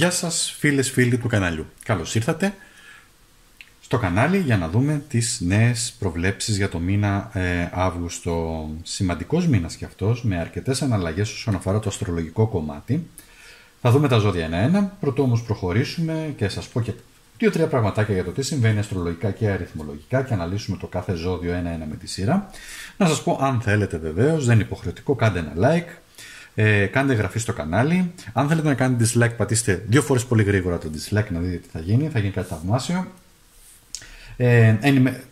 Γεια σας φίλες φίλοι του καναλιού. Καλώς ήρθατε στο κανάλι για να δούμε τις νέες προβλέψεις για το μήνα ε, Αύγουστο. Σημαντικός μήνας και αυτός με αρκετές αναλλαγές όσον αφορά το αστρολογικό κομμάτι. Θα δούμε τα ζώδια ένα-ένα. Πρωτού όμως προχωρήσουμε και σας πω και δύο-τρία πραγματάκια για το τι συμβαίνει αστρολογικά και αριθμολογικά και αναλύσουμε το κάθε ζώδιο ένα-ένα με τη σειρά. Να σας πω αν θέλετε βεβαίως, δεν είναι υποχρεωτικό, κάντε ένα like, ε, κάντε εγγραφή στο κανάλι. Αν θέλετε να κάνετε dislike, πατήστε δύο φορές πολύ γρήγορα το dislike να δείτε τι θα γίνει. Θα γίνει κάτι θαυμάσιο. Ε,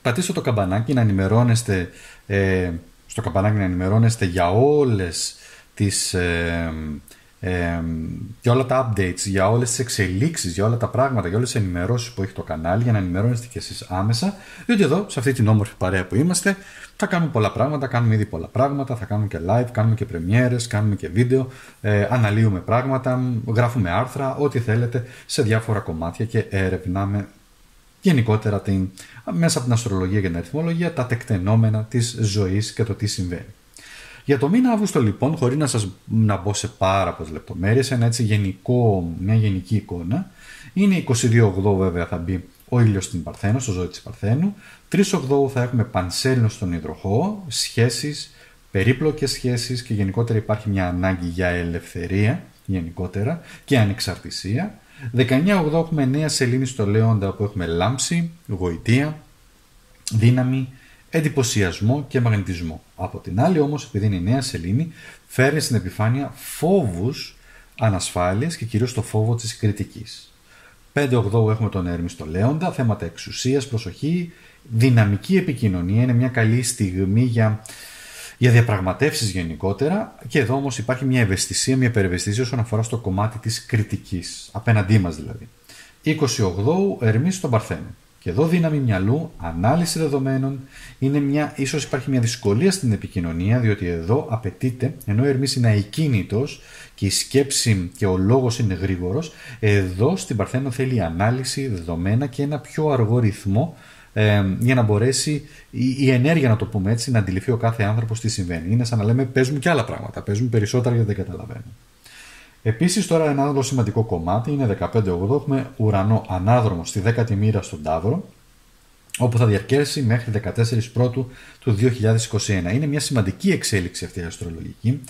πατήστε το καμπανάκι να ενημερώνεστε ε, στο καμπανάκι να ενημερώνεστε για όλες τις ε, ε, για όλα τα updates, για όλες τις εξελίξεις, για όλα τα πράγματα, για όλες τις ενημερώσεις που έχει το κανάλι, για να ενημερώνεστε και εσείς άμεσα, διότι εδώ, σε αυτή την όμορφη παρέα που είμαστε, θα κάνουμε πολλά πράγματα, κάνουμε ήδη πολλά πράγματα, θα κάνουμε και live, κάνουμε και πρεμιέρες, κάνουμε και βίντεο, ε, αναλύουμε πράγματα, γράφουμε άρθρα, ό,τι θέλετε, σε διάφορα κομμάτια και ερευνάμε γενικότερα την, μέσα από την αστρολογία και την αριθμολογία τα τεκτενόμενα της ζωής και το τι συμβαίνει. Για το μήνα Αύγουστο λοιπόν, χωρίς να σας να μπω σε πάρα πολλές λεπτομέρειες, ένα έτσι γενικό, μια γενική εικόνα, είναι 22 βέβαια θα μπει ο ήλιος στην Παρθένο, στο ζώο της Παρθένου, 3 θα έχουμε πανσέλινο στον υδροχό, σχέσεις, περίπλοκες σχέσεις και γενικότερα υπάρχει μια ανάγκη για ελευθερία γενικότερα και ανεξαρτησία. 19 έχουμε νέα σελήνη στο Λέοντα που έχουμε λάμψη, γοητεία, δύναμη, εντυπωσιασμό και μαγνητισμό. Από την άλλη όμως, επειδή είναι η νέα σελήνη, φέρει στην επιφάνεια φόβους, ανασφάλειας και κυρίως το φόβο της κριτικής. 5-8 έχουμε τον Έρμη στο Λέοντα, θέματα εξουσίας, προσοχή, δυναμική επικοινωνία, είναι μια καλή στιγμή για, για διαπραγματεύσεις γενικότερα και εδώ όμως υπάρχει μια ευαισθησία, μια περιβαισθησία όσον αφορά στο κομμάτι της κριτικής, απέναντί μας δηλαδή. 28 Ερμή στον Παρθένο. Και εδώ δύναμη μυαλού, ανάλυση δεδομένων, είναι μια, ίσως υπάρχει μια δυσκολία στην επικοινωνία, διότι εδώ απαιτείται, ενώ ο Ερμής είναι αικίνητος και η σκέψη και ο λόγος είναι γρήγορος, εδώ στην Παρθένο θέλει ανάλυση, δεδομένα και ένα πιο αργό ρυθμό ε, για να μπορέσει η, η, ενέργεια, να το πούμε έτσι, να αντιληφθεί ο κάθε άνθρωπος τι συμβαίνει. Είναι σαν να λέμε παίζουμε και άλλα πράγματα, παίζουμε περισσότερα γιατί δεν καταλαβαίνουμε. Επίσης τώρα ένα άλλο σημαντικό κομμάτι είναι 15-8 έχουμε ουρανό ανάδρομο στη 10η μοίρα στον Ταύρο όπου θα διαρκέσει μέχρι 14 πρώτου του 2021. Είναι μια σημαντική εξέλιξη αυτή η αστρολογική,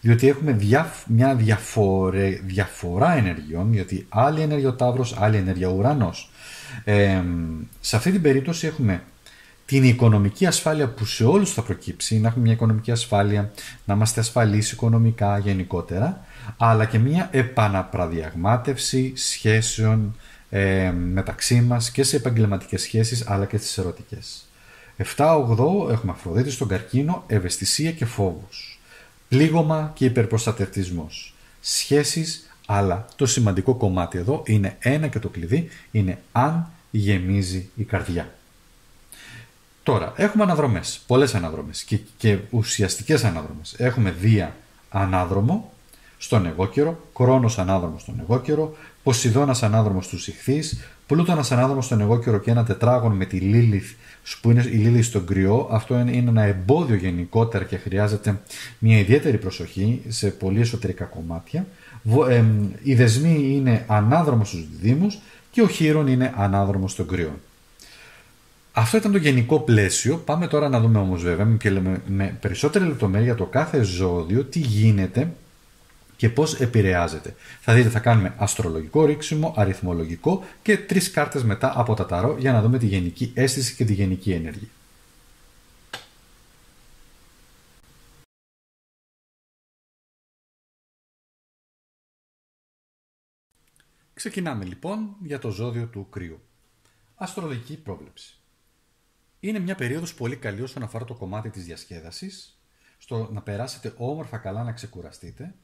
διότι έχουμε μια διαφορε, διαφορά ενεργειών, γιατί άλλη ενέργεια ο Ταύρος, άλλη ενέργεια ο Ουρανός. Ε, σε αυτή την περίπτωση έχουμε την οικονομική ασφάλεια που σε όλους θα προκύψει, να έχουμε μια οικονομική ασφάλεια, να είμαστε ασφαλείς οικονομικά γενικότερα, αλλά και μια επαναπραδιαγμάτευση σχέσεων ε, μεταξύ μας και σε επαγγελματικές σχέσεις αλλά και στις ερωτικές. 7-8 έχουμε Αφροδίτη στον καρκίνο, ευαισθησία και φόβους. Πλήγωμα και υπερπροστατευτισμός. Σχέσεις, αλλά το σημαντικό κομμάτι εδώ είναι ένα και το κλειδί είναι αν γεμίζει η καρδιά. Τώρα, έχουμε αναδρομές, πολλές αναδρομές και, και ουσιαστικές αναδρομές. Έχουμε Δία ανάδρομο, στον εγώ καιρό, Κρόνος ανάδρομος στον εγώ καιρό, Ποσειδώνας ανάδρομος στους Ιχθείς, Πλούτονας ανάδρομος στον εγώ καιρό και ένα τετράγωνο με τη Λίλιθ που είναι η Λίλιθ στον κρυό. Αυτό είναι ένα εμπόδιο γενικότερα και χρειάζεται μια ιδιαίτερη προσοχή σε πολύ εσωτερικά κομμάτια. Οι δεσμοί είναι ανάδρομος στους δίδυμους και ο Χείρον είναι ανάδρομος στον κρυό. Αυτό ήταν το γενικό πλαίσιο. Πάμε τώρα να δούμε όμως βέβαια με περισσότερη λεπτομέρεια το κάθε ζώδιο τι γίνεται και πώς επηρεάζεται. Θα δείτε θα κάνουμε αστρολογικό ρίξιμο, αριθμολογικό και τρεις κάρτες μετά από τα ταρό για να δούμε τη γενική αίσθηση και τη γενική ενέργεια. Ξεκινάμε λοιπόν για το ζώδιο του κρύου. Αστρολογική πρόβλεψη. Είναι μια περίοδος πολύ καλή όσον αφορά το κομμάτι της διασκέδασης, στο να περάσετε όμορφα καλά να ξεκουραστείτε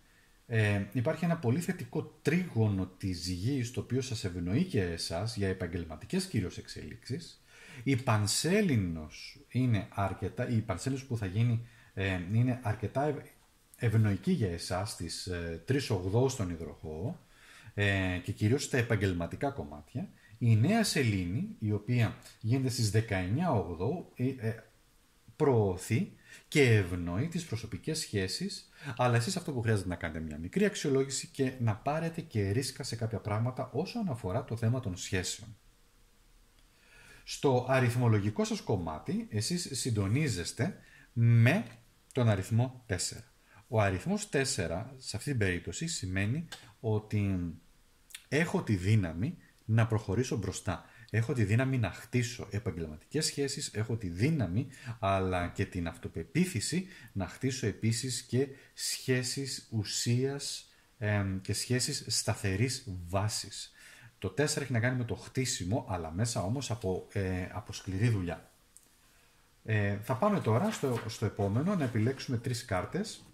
ε, υπάρχει ένα πολύ θετικό τρίγωνο της γης το οποίο σας ευνοεί και εσάς για επαγγελματικές κυρίως εξελίξεις. Η Πανσέλινος είναι αρκετά, η Πανσέλινος που θα γίνει ε, είναι αρκετά ευνοϊκή για εσάς στις ε, 3 8 στον υδροχό ε, και κυρίως στα επαγγελματικά κομμάτια. Η νέα σελήνη, η οποία γίνεται στις 19 8, ε, προωθεί και ευνοεί τις προσωπικές σχέσεις, αλλά εσείς αυτό που χρειάζεται να κάνετε μια μικρή αξιολόγηση και να πάρετε και ρίσκα σε κάποια πράγματα όσον αφορά το θέμα των σχέσεων. Στο αριθμολογικό σας κομμάτι, εσείς συντονίζεστε με τον αριθμό 4. Ο αριθμός 4 σε αυτή την περίπτωση σημαίνει ότι έχω τη δύναμη να προχωρήσω μπροστά. Έχω τη δύναμη να χτίσω επαγγελματικές σχέσεις, έχω τη δύναμη αλλά και την αυτοπεποίθηση να χτίσω επίσης και σχέσεις ουσίας και σχέσεις σταθερής βάσης. Το 4 έχει να κάνει με το χτίσιμο, αλλά μέσα όμως από, ε, από σκληρή δουλειά. Ε, θα πάμε τώρα στο, στο επόμενο να επιλέξουμε τρεις κάρτες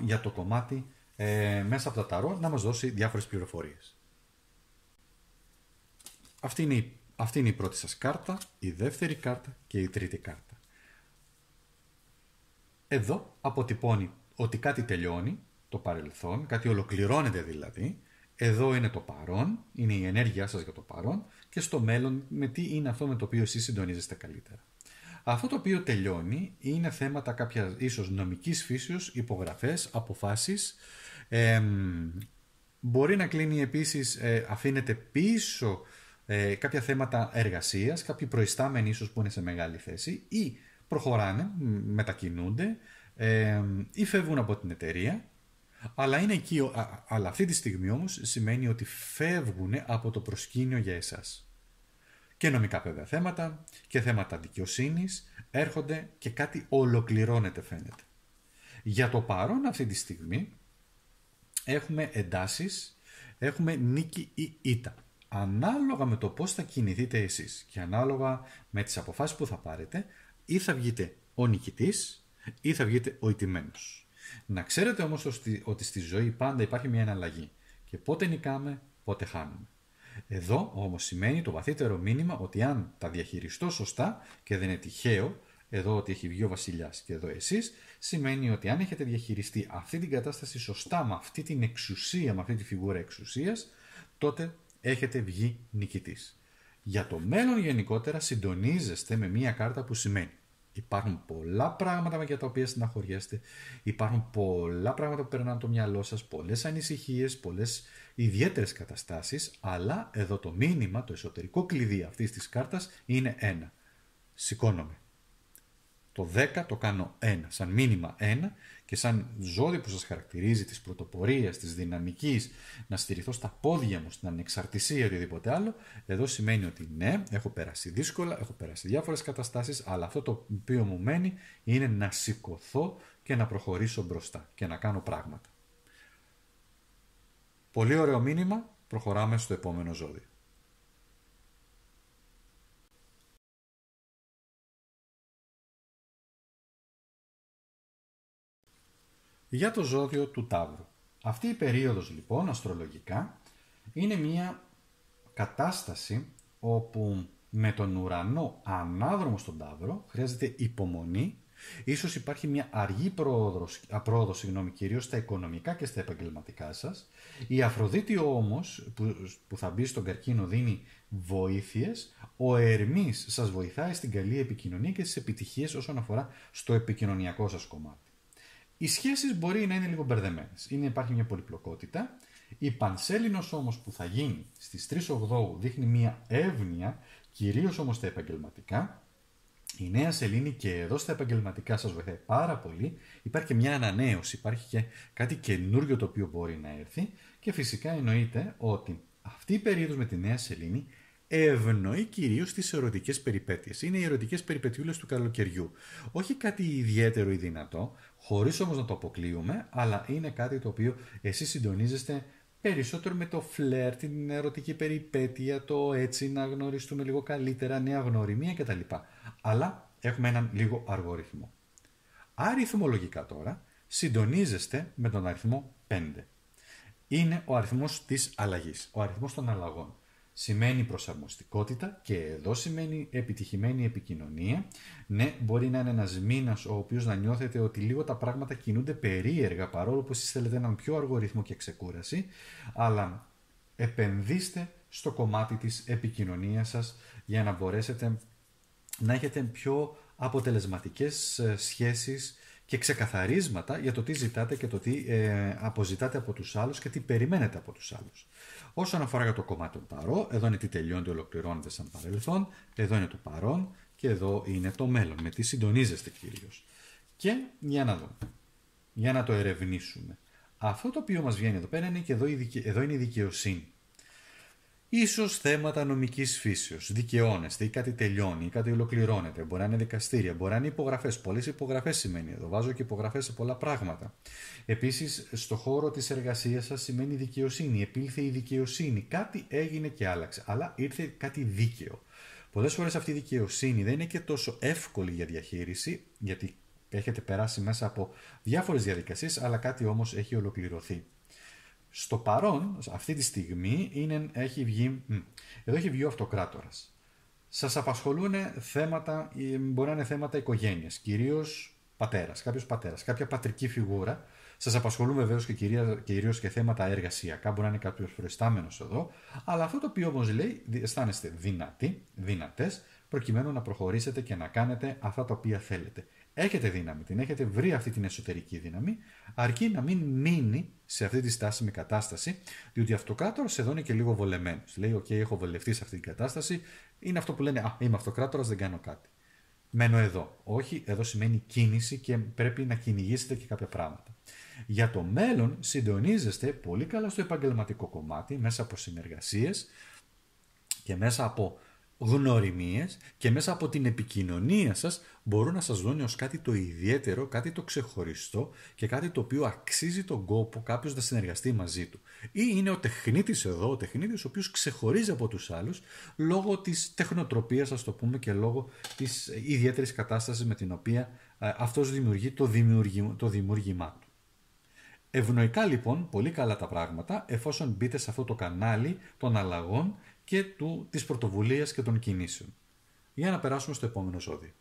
για το κομμάτι ε, μέσα από τα ταρό να μας δώσει διάφορες πληροφορίες. Αυτή είναι, η, αυτή είναι η πρώτη σας κάρτα, η δεύτερη κάρτα και η τρίτη κάρτα. Εδώ αποτυπώνει ότι κάτι τελειώνει, το παρελθόν, κάτι ολοκληρώνεται δηλαδή. Εδώ είναι το παρόν, είναι η ενέργειά σας για το παρόν και στο μέλλον με τι είναι αυτό με το οποίο εσείς συντονίζεστε καλύτερα. Αυτό το οποίο τελειώνει είναι θέματα κάποιας ίσως νομικής φύσεως, υπογραφές, αποφάσεις. μπορεί να κλείνει επίσης, ε, αφήνεται πίσω ε, κάποια θέματα εργασίας, κάποιοι προϊστάμενοι ίσως που είναι σε μεγάλη θέση ή προχωράνε, μετακινούνται ε, ή φεύγουν από την εταιρεία αλλά, είναι εκεί, αλλά αυτή τη στιγμή όμως σημαίνει ότι φεύγουν από το προσκήνιο για εσάς. Και νομικά βέβαια θέματα και θέματα δικαιοσύνης έρχονται και κάτι ολοκληρώνεται φαίνεται. Για το παρόν αυτή τη στιγμή έχουμε εντάσεις, έχουμε νίκη ή ήττα ανάλογα με το πώς θα κινηθείτε εσείς και ανάλογα με τις αποφάσεις που θα πάρετε ή θα βγείτε ο νικητής ή θα βγείτε ο ιτημένος. Να ξέρετε όμως ότι στη ζωή πάντα υπάρχει μια εναλλαγή και πότε νικάμε, πότε χάνουμε. Εδώ όμως σημαίνει το βαθύτερο μήνυμα ότι αν τα διαχειριστώ σωστά και δεν είναι τυχαίο, εδώ ότι έχει βγει ο Βασιλιάς και εδώ εσείς, σημαίνει ότι αν έχετε διαχειριστεί αυτή την κατάσταση σωστά με αυτή την εξουσία, με αυτή τη φιγούρα εξουσίας, τότε έχετε βγει νικητής. Για το μέλλον γενικότερα συντονίζεστε με μία κάρτα που σημαίνει Υπάρχουν πολλά πράγματα για τα οποία συναχωριέστε, υπάρχουν πολλά πράγματα που περνάνε το μυαλό σας, πολλές ανησυχίες, πολλές ιδιαίτερες καταστάσεις, αλλά εδώ το μήνυμα, το εσωτερικό κλειδί αυτής της κάρτας είναι ένα. Σηκώνομαι. Το 10 το κάνω 1, σαν μήνυμα 1 και σαν ζώδιο που σας χαρακτηρίζει της πρωτοπορίας, της δυναμικής, να στηριχθώ στα πόδια μου, στην ανεξαρτησία ή οτιδήποτε άλλο, εδώ σημαίνει ότι ναι, έχω περάσει δύσκολα, έχω περάσει διάφορες καταστάσεις, αλλά αυτό το οποίο μου μένει είναι να σηκωθώ και να προχωρήσω μπροστά και να κάνω πράγματα. Πολύ ωραίο μήνυμα, προχωράμε στο επόμενο ζώδιο. Για το ζώδιο του Ταύρου. Αυτή η περίοδος λοιπόν αστρολογικά είναι μια κατάσταση όπου με τον ουρανό ανάδρομο στον Ταύρο χρειάζεται υπομονή Ίσως υπάρχει μια αργή πρόοδος, πρόοδος συγγνώμη, κυρίως στα οικονομικά και στα επαγγελματικά σας. Η Αφροδίτη όμως που, που θα μπει στον καρκίνο δίνει βοήθειες. Ο Ερμής σας βοηθάει στην καλή επικοινωνία και στις επιτυχίες όσον αφορά στο επικοινωνιακό σας κομμάτι. Οι σχέσεις μπορεί να είναι λίγο μπερδεμένες. Είναι, υπάρχει μια πολυπλοκότητα. Η Πανσέλινος όμως που θα γίνει στις 3 Οκτώου δείχνει μια εύνοια, κυρίως όμως στα επαγγελματικά. Η νέα σελήνη και εδώ στα επαγγελματικά σας βοηθάει πάρα πολύ. Υπάρχει και μια ανανέωση, υπάρχει και κάτι καινούριο το οποίο μπορεί να έρθει και φυσικά εννοείται ότι αυτή η περίοδος με τη νέα σελήνη ευνοεί κυρίως τις ερωτικές περιπέτειες. Είναι οι ερωτικές περιπετιούλες του καλοκαιριού. Όχι κάτι ιδιαίτερο ή δυνατό, χωρίς όμως να το αποκλείουμε, αλλά είναι κάτι το οποίο εσείς συντονίζεστε περισσότερο με το φλερ, την ερωτική περιπέτεια, το έτσι να γνωριστούμε λίγο καλύτερα, νέα γνωριμία κτλ. Αλλά έχουμε έναν λίγο αργό ρυθμό. Αριθμολογικά τώρα, συντονίζεστε με τον αριθμό 5. Είναι ο αριθμός της αλλαγής, ο αριθμός των αλλαγών σημαίνει προσαρμοστικότητα και εδώ σημαίνει επιτυχημένη επικοινωνία. Ναι, μπορεί να είναι ένας μήνας ο οποίος να νιώθετε ότι λίγο τα πράγματα κινούνται περίεργα παρόλο που εσείς θέλετε έναν πιο αργό ρυθμό και ξεκούραση, αλλά επενδύστε στο κομμάτι της επικοινωνίας σας για να μπορέσετε να έχετε πιο αποτελεσματικές ε, σχέσεις και ξεκαθαρίσματα για το τι ζητάτε και το τι ε, αποζητάτε από τους άλλους και τι περιμένετε από τους άλλους. Όσον αφορά για το κομμάτι των παρό, εδώ είναι τι τελειώνει, ολοκληρώνεται σαν παρελθόν, εδώ είναι το παρόν και εδώ είναι το μέλλον, με τι συντονίζεστε κυρίως. Και για να δούμε, για να το ερευνήσουμε. Αυτό το οποίο μας βγαίνει εδώ πέρα είναι και εδώ, εδώ είναι η δικαιοσύνη. Ίσως θέματα νομικής φύσεως, δικαιώνεστε ή κάτι τελειώνει ή κάτι ολοκληρώνεται, μπορεί να είναι δικαστήρια, μπορεί να είναι υπογραφές, πολλές υπογραφές σημαίνει εδώ, βάζω και υπογραφές σε πολλά πράγματα. Επίσης, στο χώρο της εργασίας σας σημαίνει δικαιοσύνη, επήλθε η δικαιοσύνη, κάτι έγινε και άλλαξε, αλλά ήρθε κάτι δίκαιο. Πολλές φορές αυτή η δικαιοσύνη δεν είναι και τόσο εύκολη για διαχείριση, γιατί έχετε περάσει μέσα από διάφορες διαδικασίες, αλλά κάτι όμως έχει ολοκληρωθεί. Στο παρόν, αυτή τη στιγμή, είναι, έχει βγει, εδώ έχει βγει ο αυτοκράτορας. Σας απασχολούν θέματα, μπορεί να είναι θέματα οικογένειας, κυρίως πατέρας, κάποιος πατέρας, κάποια πατρική φιγούρα. Σας απασχολούν βεβαίως και κυρίως και θέματα εργασιακά, μπορεί να είναι κάποιος προϊστάμενος εδώ, αλλά αυτό το οποίο όμως λέει, αισθάνεστε δυνατοί, δυνατές, προκειμένου να προχωρήσετε και να κάνετε αυτά τα οποία θέλετε. Έχετε δύναμη, την έχετε βρει αυτή την εσωτερική δύναμη, αρκεί να μην μείνει σε αυτή τη στάσιμη κατάσταση, διότι ο αυτοκράτορα εδώ είναι και λίγο βολεμένος. Λέει: OK, έχω βολευτεί σε αυτή την κατάσταση. Είναι αυτό που λένε: Α, είμαι αυτοκράτορας, δεν κάνω κάτι. Μένω εδώ. Όχι, εδώ σημαίνει κίνηση και πρέπει να κυνηγήσετε και κάποια πράγματα. Για το μέλλον συντονίζεστε πολύ καλά στο επαγγελματικό κομμάτι μέσα από συνεργασίες και μέσα από γνωριμίες και μέσα από την επικοινωνία σας μπορούν να σας δουν ως κάτι το ιδιαίτερο, κάτι το ξεχωριστό και κάτι το οποίο αξίζει τον κόπο κάποιος να συνεργαστεί μαζί του. Ή είναι ο τεχνίτης εδώ, ο τεχνίτης ο οποίος ξεχωρίζει από τους άλλους λόγω της τεχνοτροπίας ας το πούμε και λόγω της ιδιαίτερης κατάστασης με την οποία ε, αυτός δημιουργεί το, δημιουργή, το δημιούργημά του. Ευνοϊκά λοιπόν, πολύ καλά τα πράγματα, εφόσον μπείτε σε αυτό το κανάλι των αλλαγών και του, της πρωτοβουλίας και των κινήσεων. Για να περάσουμε στο επόμενο ζώδιο.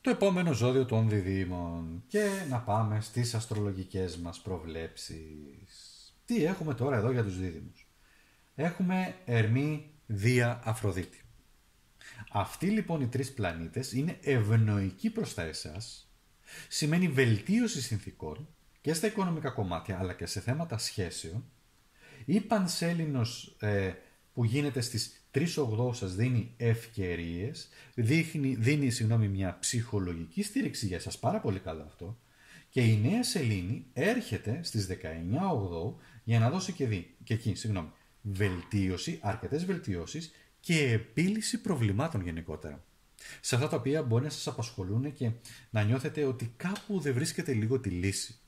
Το επόμενο ζώδιο των διδήμων και να πάμε στις αστρολογικές μας προβλέψεις. Τι έχουμε τώρα εδώ για τους δίδυμους. Έχουμε Ερμή, Δία, Αφροδίτη. Αυτοί λοιπόν οι τρεις πλανήτες είναι ευνοϊκοί προς τα εσάς σημαίνει βελτίωση συνθήκων και στα οικονομικά κομμάτια αλλά και σε θέματα σχέσεων. Ή πανσέλινος ε, που γίνεται στις 3 ογδό σας δίνει ευκαιρίες, δίνει, δίνει συγγνώμη, μια ψυχολογική στήριξη για σας, πάρα πολύ καλό αυτό, και η νέα σελήνη έρχεται στις 19 ογδό για να δώσει και, δι, και εκεί, συγγνώμη, βελτίωση, αρκετές βελτιώσεις και επίλυση προβλημάτων γενικότερα σε αυτά τα οποία μπορεί να σας απασχολούν και να νιώθετε ότι κάπου δεν βρίσκεται λίγο τη λύση.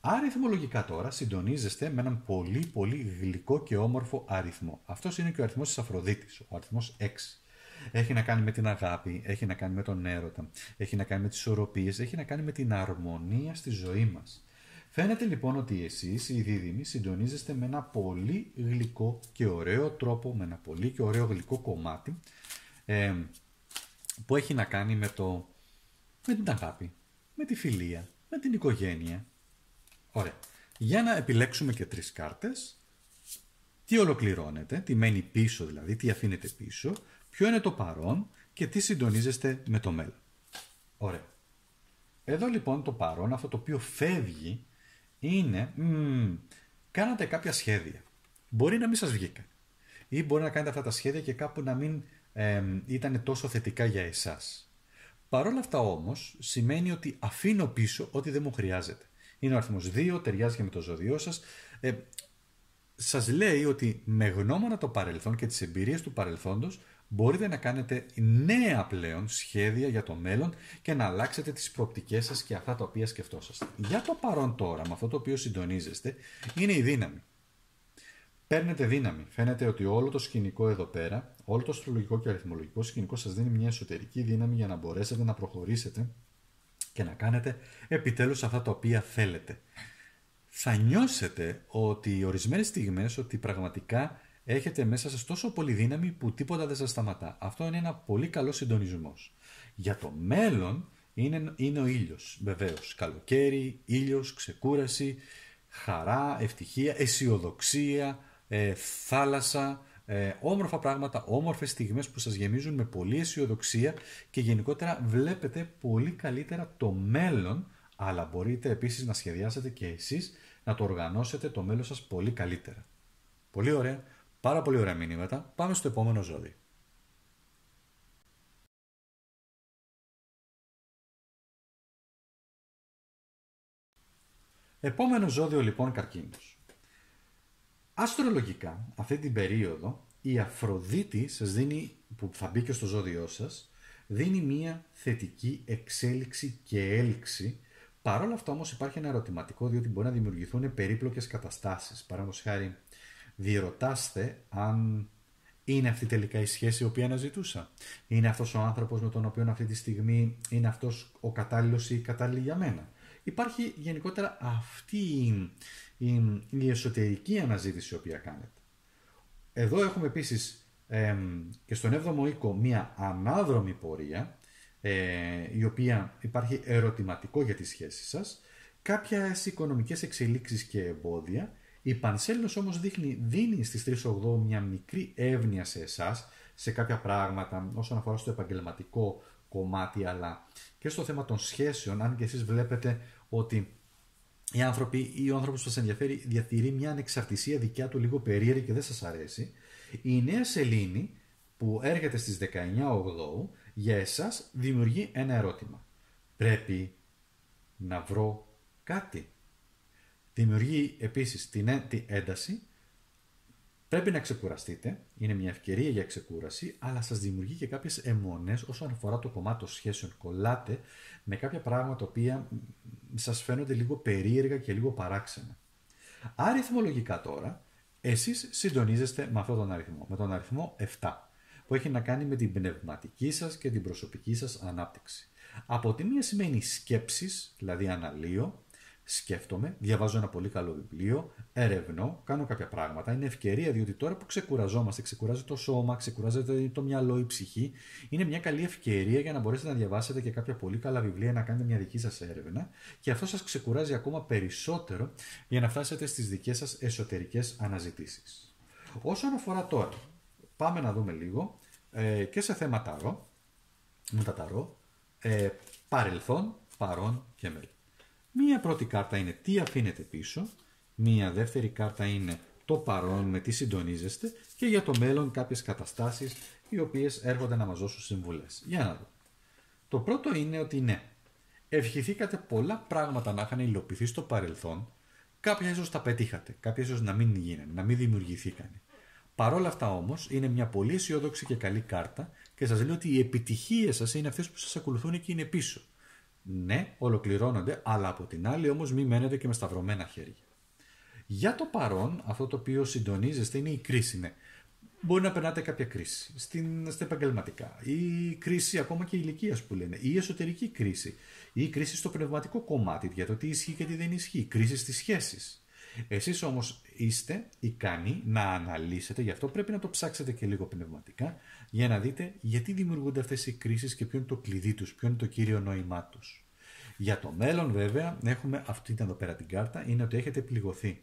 Αριθμολογικά τώρα συντονίζεστε με έναν πολύ πολύ γλυκό και όμορφο αριθμό. Αυτός είναι και ο αριθμός της Αφροδίτης, ο αριθμός 6. Έχει να κάνει με την αγάπη, έχει να κάνει με τον έρωτα, έχει να κάνει με τις ισορροπίες, έχει να κάνει με την αρμονία στη ζωή μας. Φαίνεται λοιπόν ότι εσείς οι δίδυμοι συντονίζεστε με ένα πολύ γλυκό και ωραίο τρόπο, με ένα πολύ και ωραίο γλυκό κομμάτι, ε, που έχει να κάνει με, το, με την αγάπη, με τη φιλία, με την οικογένεια. Ωραία. Για να επιλέξουμε και τρεις κάρτες, τι ολοκληρώνεται, τι μένει πίσω δηλαδή, τι αφήνεται πίσω, ποιο είναι το παρόν και τι συντονίζεστε με το μέλλον. Ωραία. Εδώ λοιπόν το παρόν, αυτό το οποίο φεύγει, είναι, μ, κάνατε κάποια σχέδια. Μπορεί να μην σας βγήκαν. Ή μπορεί να κάνετε αυτά τα σχέδια και κάπου να μην ε, ήταν τόσο θετικά για εσάς. Παρ' όλα αυτά όμως σημαίνει ότι αφήνω πίσω ό,τι δεν μου χρειάζεται. Είναι ο αριθμός 2, ταιριάζει και με το ζώδιό σας. Ε, σας λέει ότι με γνώμονα το παρελθόν και τις εμπειρίες του παρελθόντος μπορείτε να κάνετε νέα πλέον σχέδια για το μέλλον και να αλλάξετε τις προοπτικές σας και αυτά τα οποία σκεφτόσαστε. Για το παρόν τώρα, με αυτό το οποίο συντονίζεστε, είναι η δύναμη. Παίρνετε δύναμη. Φαίνεται ότι όλο το σκηνικό εδώ πέρα, όλο το αστρολογικό και αριθμολογικό σκηνικό σας δίνει μια εσωτερική δύναμη για να μπορέσετε να προχωρήσετε και να κάνετε επιτέλους αυτά τα οποία θέλετε. Θα νιώσετε ότι ορισμένες στιγμές ότι πραγματικά έχετε μέσα σας τόσο πολύ δύναμη που τίποτα δεν σας σταματά. Αυτό είναι ένα πολύ καλός συντονισμός. Για το μέλλον είναι, είναι ο ήλιος βεβαίως. Καλοκαίρι, ήλιος, ξεκούραση, χαρά, ευτυχία, αισιοδοξία, ε, θάλασσα, ε, όμορφα πράγματα, όμορφες στιγμές που σας γεμίζουν με πολλή αισιοδοξία και γενικότερα βλέπετε πολύ καλύτερα το μέλλον αλλά μπορείτε επίσης να σχεδιάσετε και εσείς να το οργανώσετε το μέλλον σας πολύ καλύτερα. Πολύ ωραία, πάρα πολύ ωραία μηνύματα. Πάμε στο επόμενο ζώδιο. Επόμενο ζώδιο λοιπόν καρκίνος. Αστρολογικά αυτή την περίοδο η Αφροδίτη σας δίνει, που θα μπει και στο ζώδιό σας, δίνει μία θετική εξέλιξη και έλξη. Παρ' όλα αυτά όμως υπάρχει ένα ερωτηματικό διότι μπορεί να δημιουργηθούν περίπλοκες καταστάσεις. Παραδείγματος χάρη διερωτάστε αν είναι αυτή τελικά η σχέση η οποία αναζητούσα. Είναι αυτός ο άνθρωπος με τον οποίο αυτή τη στιγμή είναι αυτός ο κατάλληλος ή η κατάλληλη για μένα. Υπάρχει γενικότερα αυτή η, η εσωτερική αναζήτηση η οποία κάνετε. Εδώ έχουμε επίσης και στον 7ο οίκο μία ανάδρομη πορεία ε, η οποία υπάρχει ερωτηματικό για τις σχέσεις σας, κάποιες οικονομικές εξελίξεις και εμπόδια. Η Πανσέλινος όμως δείχνει, δίνει στις 3 8 μια μικρή εύνοια σε εσάς, σε κάποια πράγματα όσον αφορά στο επαγγελματικό κομμάτι αλλά και στο θέμα των σχέσεων, αν και εσείς βλέπετε ότι οι άνθρωποι ή ο άνθρωπος που σας ενδιαφέρει διατηρεί μια ανεξαρτησία δικιά του λίγο περίεργη και δεν σας αρέσει, η νέα σελήνη που έρχεται στις 19 Οκτώου για εσάς δημιουργεί ένα ερώτημα. Πρέπει να βρω κάτι. Δημιουργεί επίσης την ένταση Πρέπει να ξεκουραστείτε, είναι μια ευκαιρία για ξεκούραση, αλλά σας δημιουργεί και κάποιες αιμονές όσον αφορά το κομμάτι των σχέσεων. Κολλάτε με κάποια πράγματα τα οποία σας φαίνονται λίγο περίεργα και λίγο παράξενα. Αριθμολογικά τώρα, εσείς συντονίζεστε με αυτόν τον αριθμό, με τον αριθμό 7, που έχει να κάνει με την πνευματική σας και την προσωπική σας ανάπτυξη. Από τη μία σημαίνει σκέψεις, δηλαδή αναλύω, σκέφτομαι, διαβάζω ένα πολύ καλό βιβλίο, ερευνώ, κάνω κάποια πράγματα. Είναι ευκαιρία διότι τώρα που ξεκουραζόμαστε, ξεκουράζει το σώμα, ξεκουράζεται το μυαλό, η ψυχή, είναι μια καλή ευκαιρία για να μπορέσετε να διαβάσετε και κάποια πολύ καλά βιβλία, να κάνετε μια δική σας έρευνα και αυτό σας ξεκουράζει ακόμα περισσότερο για να φτάσετε στις δικές σας εσωτερικές αναζητήσεις. Όσον αφορά τώρα, πάμε να δούμε λίγο ε, και σε θέματα ρο, με τα ταρό, ε, παρελθόν, παρόν και μέλλον. Μία πρώτη κάρτα είναι τι αφήνετε πίσω, μία δεύτερη κάρτα είναι το παρόν με τι συντονίζεστε και για το μέλλον κάποιες καταστάσεις οι οποίες έρχονται να μας δώσουν συμβουλές. Για να δω. Το πρώτο είναι ότι ναι, ευχηθήκατε πολλά πράγματα να είχαν υλοποιηθεί στο παρελθόν, κάποια ίσως τα πετύχατε, κάποια ίσως να μην γίνανε, να μην δημιουργηθήκανε. Παρ' όλα αυτά όμως είναι μια πολύ αισιόδοξη και καλή κάρτα και σας λέει ότι οι επιτυχίες σας είναι αυτές που σας ακολουθούν και είναι πίσω. Ναι, ολοκληρώνονται, αλλά από την άλλη όμως μην μένετε και με σταυρωμένα χέρια. Για το παρόν, αυτό το οποίο συντονίζεστε είναι η κρίση. Ναι. Μπορεί να περνάτε κάποια κρίση στην, στα επαγγελματικά, ή κρίση ακόμα και ηλικία που λένε, ή εσωτερική κρίση, ή κρίση στο πνευματικό κομμάτι για το τι ισχύει και τι δεν ισχύει, κρίση στις σχέσεις. Εσείς όμως είστε ικανοί να αναλύσετε, γι' αυτό πρέπει να το ψάξετε και λίγο πνευματικά, για να δείτε γιατί δημιουργούνται αυτές οι κρίσεις και ποιο είναι το κλειδί τους, ποιο είναι το κύριο νόημά τους. Για το μέλλον βέβαια έχουμε αυτή εδώ πέρα την κάρτα, είναι ότι έχετε πληγωθεί.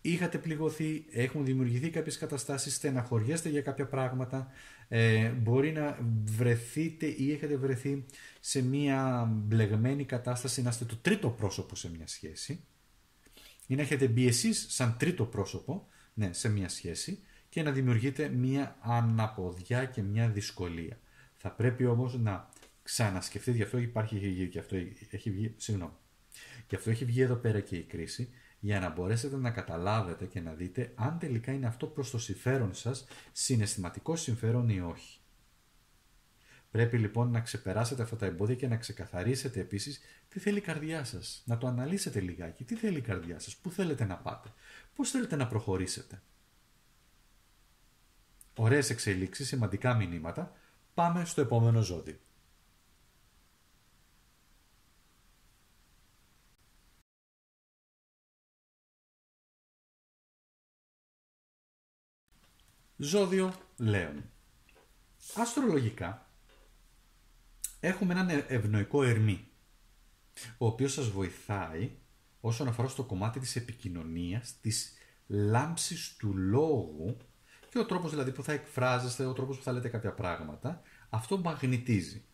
Είχατε πληγωθεί, έχουν δημιουργηθεί κάποιες καταστάσεις, στεναχωριέστε για κάποια πράγματα, ε, μπορεί να βρεθείτε ή έχετε βρεθεί σε μια μπλεγμένη κατάσταση να είστε το τρίτο πρόσωπο σε μια σχέση ή να έχετε μπει εσείς σαν τρίτο πρόσωπο ναι, σε μια σχέση και να δημιουργείτε μια αναποδιά και μια δυσκολία. Θα πρέπει όμως να ξανασκεφτείτε, γι' αυτό υπάρχει γι' αυτό έχει βγει, συγγνώμη, γι' αυτό έχει βγει εδώ πέρα και η κρίση, για να μπορέσετε να καταλάβετε και να δείτε αν τελικά είναι αυτό προς το συμφέρον σας, συναισθηματικό συμφέρον ή όχι. Πρέπει λοιπόν να ξεπεράσετε αυτά τα εμπόδια και να ξεκαθαρίσετε επίσης τι θέλει η καρδιά σας. Να το αναλύσετε λιγάκι. Τι θέλει η καρδιά σας, πού θέλετε να πάτε, πώς θέλετε να προχωρήσετε. Ωραίες εξελίξεις, σημαντικά μηνύματα. Πάμε στο επόμενο ζώδιο. Ζώδιο Λέων. Αστρολογικά έχουμε έναν ευνοϊκό ερμή, ο οποίος σας βοηθάει όσον αφορά στο κομμάτι της επικοινωνίας, της λάμψης του λόγου και ο τρόπος δηλαδή που θα εκφράζεστε, ο τρόπος που θα λέτε κάποια πράγματα, αυτό μαγνητίζει.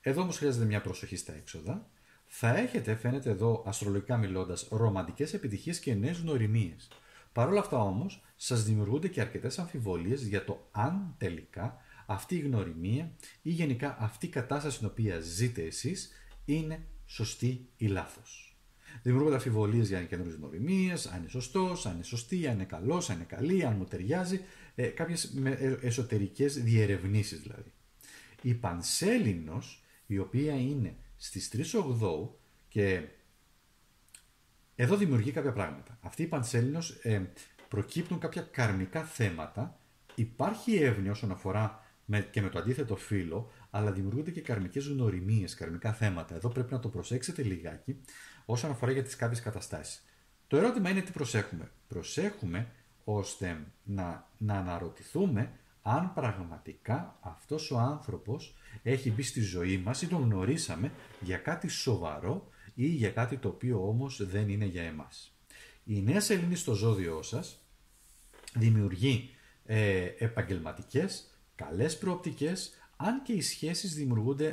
Εδώ όμως χρειάζεται μια προσοχή στα έξοδα. Θα έχετε, φαίνεται εδώ αστρολογικά μιλώντας, ρομαντικές επιτυχίες και νέες γνωριμίες. Παρ' όλα αυτά όμως, σας δημιουργούνται και αρκετές αμφιβολίες για το αν τελικά αυτή η γνωριμία ή γενικά αυτή η κατάσταση στην οποία ζείτε εσείς είναι σωστή ή λάθος. Δημιουργούνται αμφιβολίες για καινούριες γνωριμίες, αν είναι σωστός, αν είναι σωστή, αν είναι καλός, αν είναι καλή, αν μου ταιριάζει. Ε, Κάποιες εσωτερικές διερευνήσεις δηλαδή. Η Πανσέλινος, η οποία είναι στις 3 Ογδόου και εδώ δημιουργεί κάποια πράγματα. Αυτή η Πανσέλινος ε, προκύπτουν κάποια καρμικά θέματα. Υπάρχει εύνοια όσον αφορά με, και με το αντίθετο φύλλο, αλλά δημιουργούνται και καρμικές γνωριμίες, καρμικά θέματα. Εδώ πρέπει να το προσέξετε λιγάκι όσον αφορά για τις κάποιες καταστάσεις. Το ερώτημα είναι τι προσέχουμε. Προσέχουμε ώστε να, να αναρωτηθούμε αν πραγματικά αυτός ο άνθρωπος έχει μπει στη ζωή μας ή τον γνωρίσαμε για κάτι σοβαρό ή για κάτι το οποίο όμως δεν είναι για εμάς. Η νέα σελήνη στο ζώδιό σας δημιουργεί ε, επαγγελματικές, καλές προοπτικές, αν και οι σχέσεις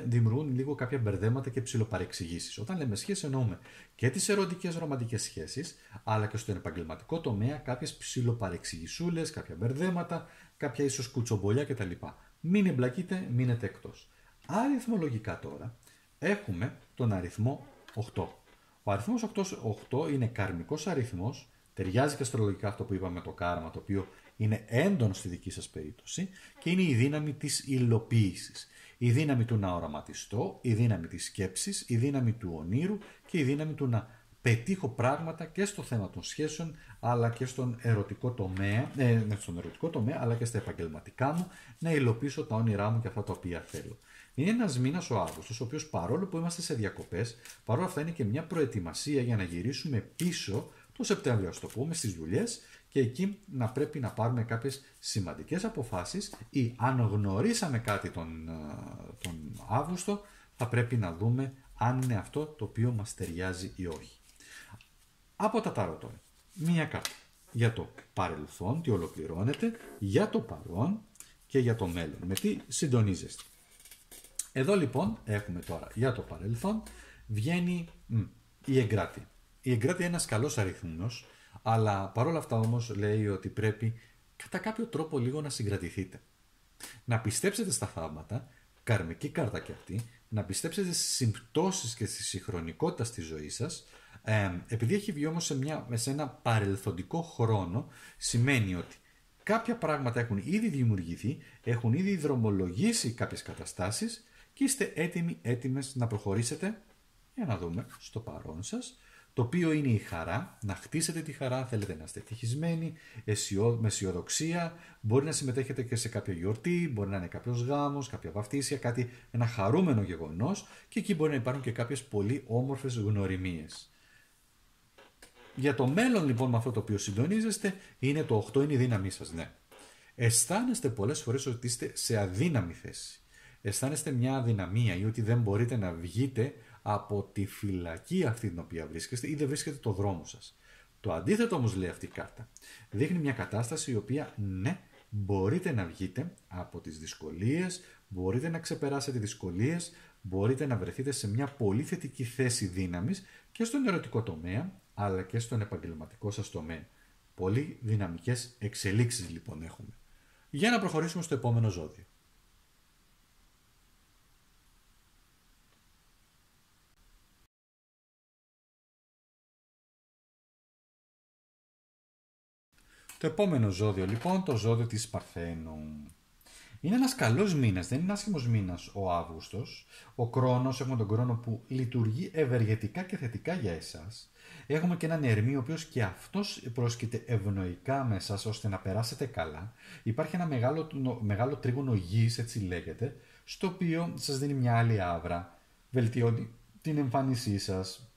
δημιουργούν λίγο κάποια μπερδέματα και ψηλοπαρεξηγήσεις. Όταν λέμε σχέσεις εννοούμε και τις ερωτικές ρομαντικές σχέσεις, αλλά και στον επαγγελματικό τομέα κάποιες ψηλοπαρεξηγησούλες, κάποια μπερδέματα, κάποια ίσως κουτσομπολιά κτλ. Μην εμπλακείτε, μείνετε εκτός. Αριθμολογικά τώρα έχουμε τον αριθμό 8. Ο αριθμός 8, 8 είναι καρμικός αριθμός, ταιριάζει και αστρολογικά αυτό που είπαμε το κάρμα, το οποίο είναι έντονο στη δική σας περίπτωση και είναι η δύναμη της υλοποίησης. Η δύναμη του να οραματιστώ, η δύναμη της σκέψης, η δύναμη του ονείρου και η δύναμη του να πετύχω πράγματα και στο θέμα των σχέσεων αλλά και στον ερωτικό τομέα, ε, στον ερωτικό τομέα αλλά και στα επαγγελματικά μου να υλοποιήσω τα όνειρά μου και αυτά τα οποία θέλω. Είναι ένας μήνας ο Αύγουστος, ο οποίος παρόλο που είμαστε σε διακοπές, παρόλα αυτά είναι και μια προετοιμασία για να γυρίσουμε πίσω το Σεπτέμβριο, ας το πούμε, στις δουλειές και εκεί να πρέπει να πάρουμε κάποιες σημαντικές αποφάσεις ή αν γνωρίσαμε κάτι τον, ε, τον Αύγουστο θα πρέπει να δούμε αν είναι αυτό το οποίο μας ταιριάζει ή όχι. Από τα τάρο τώρα, μία κάρτα για το παρελθόν, τι ολοκληρώνεται, για το παρόν και για το μέλλον. Με τι συντονίζεστε. Εδώ λοιπόν έχουμε τώρα για το παρελθόν βγαίνει μ, η εγκράτη. Η εγκράτη είναι ένας καλός αριθμός αλλά παρόλα αυτά όμως λέει ότι πρέπει κατά κάποιο τρόπο λίγο να συγκρατηθείτε. Να πιστέψετε στα θαύματα, καρμική κάρτα και αυτή, να πιστέψετε στις συμπτώσεις και στη συγχρονικότητα στη ζωή σας, ε, επειδή έχει βγει όμως σε, μια, σε ένα παρελθοντικό χρόνο, σημαίνει ότι κάποια πράγματα έχουν ήδη δημιουργηθεί, έχουν ήδη δρομολογήσει κάποιες καταστάσεις και είστε έτοιμοι, έτοιμες να προχωρήσετε, για να δούμε, στο παρόν σας, το οποίο είναι η χαρά, να χτίσετε τη χαρά, θέλετε να είστε ευτυχισμένοι, με αισιοδοξία, μπορεί να συμμετέχετε και σε κάποια γιορτή, μπορεί να είναι κάποιος γάμος, κάποια βαφτίσια, κάτι, ένα χαρούμενο γεγονός και εκεί μπορεί να υπάρχουν και κάποιες πολύ όμορφες γνωριμίες. Για το μέλλον λοιπόν με αυτό το οποίο συντονίζεστε είναι το 8 είναι η δύναμή σας, ναι. Αισθάνεστε πολλές φορές ότι είστε σε αδύναμη θέση. Αισθάνεστε μια αδυναμία ή ότι δεν μπορείτε να βγείτε από τη φυλακή αυτή την οποία βρίσκεστε ή δεν βρίσκετε το δρόμο σας. Το αντίθετο όμως λέει αυτή η κάρτα. Δείχνει μια κατάσταση η οποία ναι, μπορείτε να βγείτε από τις δυσκολίες, μπορείτε να ξεπεράσετε δυσκολίες, μπορείτε να βρεθείτε σε μια πολύ θετική θέση δύναμης και στον ερωτικό τομέα, αλλά και στον επαγγελματικό σας τομέα. Πολύ δυναμικές εξελίξεις λοιπόν έχουμε. Για να προχωρήσουμε στο επόμενο ζώδιο. Το επόμενο ζώδιο λοιπόν, το ζώδιο της Παρθένου. Είναι ένας καλός μήνας, δεν είναι άσχημος μήνας ο Αύγουστος. Ο κρόνος, έχουμε τον κρόνο που λειτουργεί ευεργετικά και θετικά για εσάς. Έχουμε και έναν ερμή ο οποίος και αυτός πρόσκειται ευνοϊκά με εσάς ώστε να περάσετε καλά. Υπάρχει ένα μεγάλο, μεγάλο τρίγωνο γης, έτσι λέγεται, στο οποίο σας δίνει μια άλλη άβρα, βελτιώνει την εμφάνισή σας.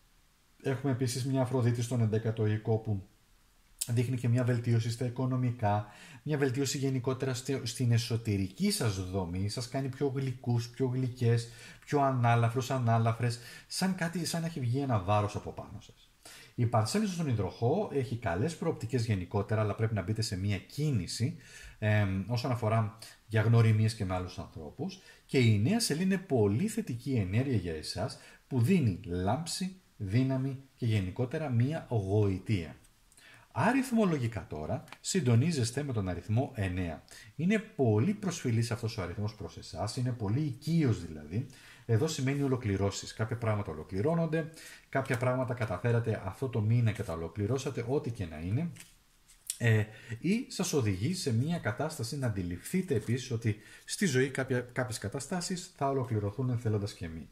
Έχουμε επίσης μια Αφροδίτη στον 11ο οικό που δείχνει και μια βελτίωση στα οικονομικά, μια βελτίωση γενικότερα στην εσωτερική σας δομή, σας κάνει πιο γλυκούς, πιο γλυκές, πιο ανάλαφρους, ανάλαφρες, σαν κάτι σαν να έχει βγει ένα βάρος από πάνω σας. Η Παρσέλινο στον υδροχό έχει καλές προοπτικές γενικότερα, αλλά πρέπει να μπείτε σε μια κίνηση ε, όσον αφορά για γνωριμίες και με άλλους ανθρώπους. Και η νέα σελήνη είναι πολύ θετική ενέργεια για εσάς που δίνει λάμψη, δύναμη και γενικότερα μια γοητεία. Αριθμολογικά τώρα συντονίζεστε με τον αριθμό 9. Είναι πολύ προσφυλής αυτός ο αριθμός προς εσάς, είναι πολύ οικείος δηλαδή. Εδώ σημαίνει ολοκληρώσεις. Κάποια πράγματα ολοκληρώνονται, κάποια πράγματα καταφέρατε αυτό το μήνα και τα ολοκληρώσατε, ό,τι και να είναι. Ε, ή σας οδηγεί σε μια κατάσταση να αντιληφθείτε επίσης ότι στη ζωή κάποια, κάποιες καταστάσεις θα ολοκληρωθούν ενθελώντας και μη.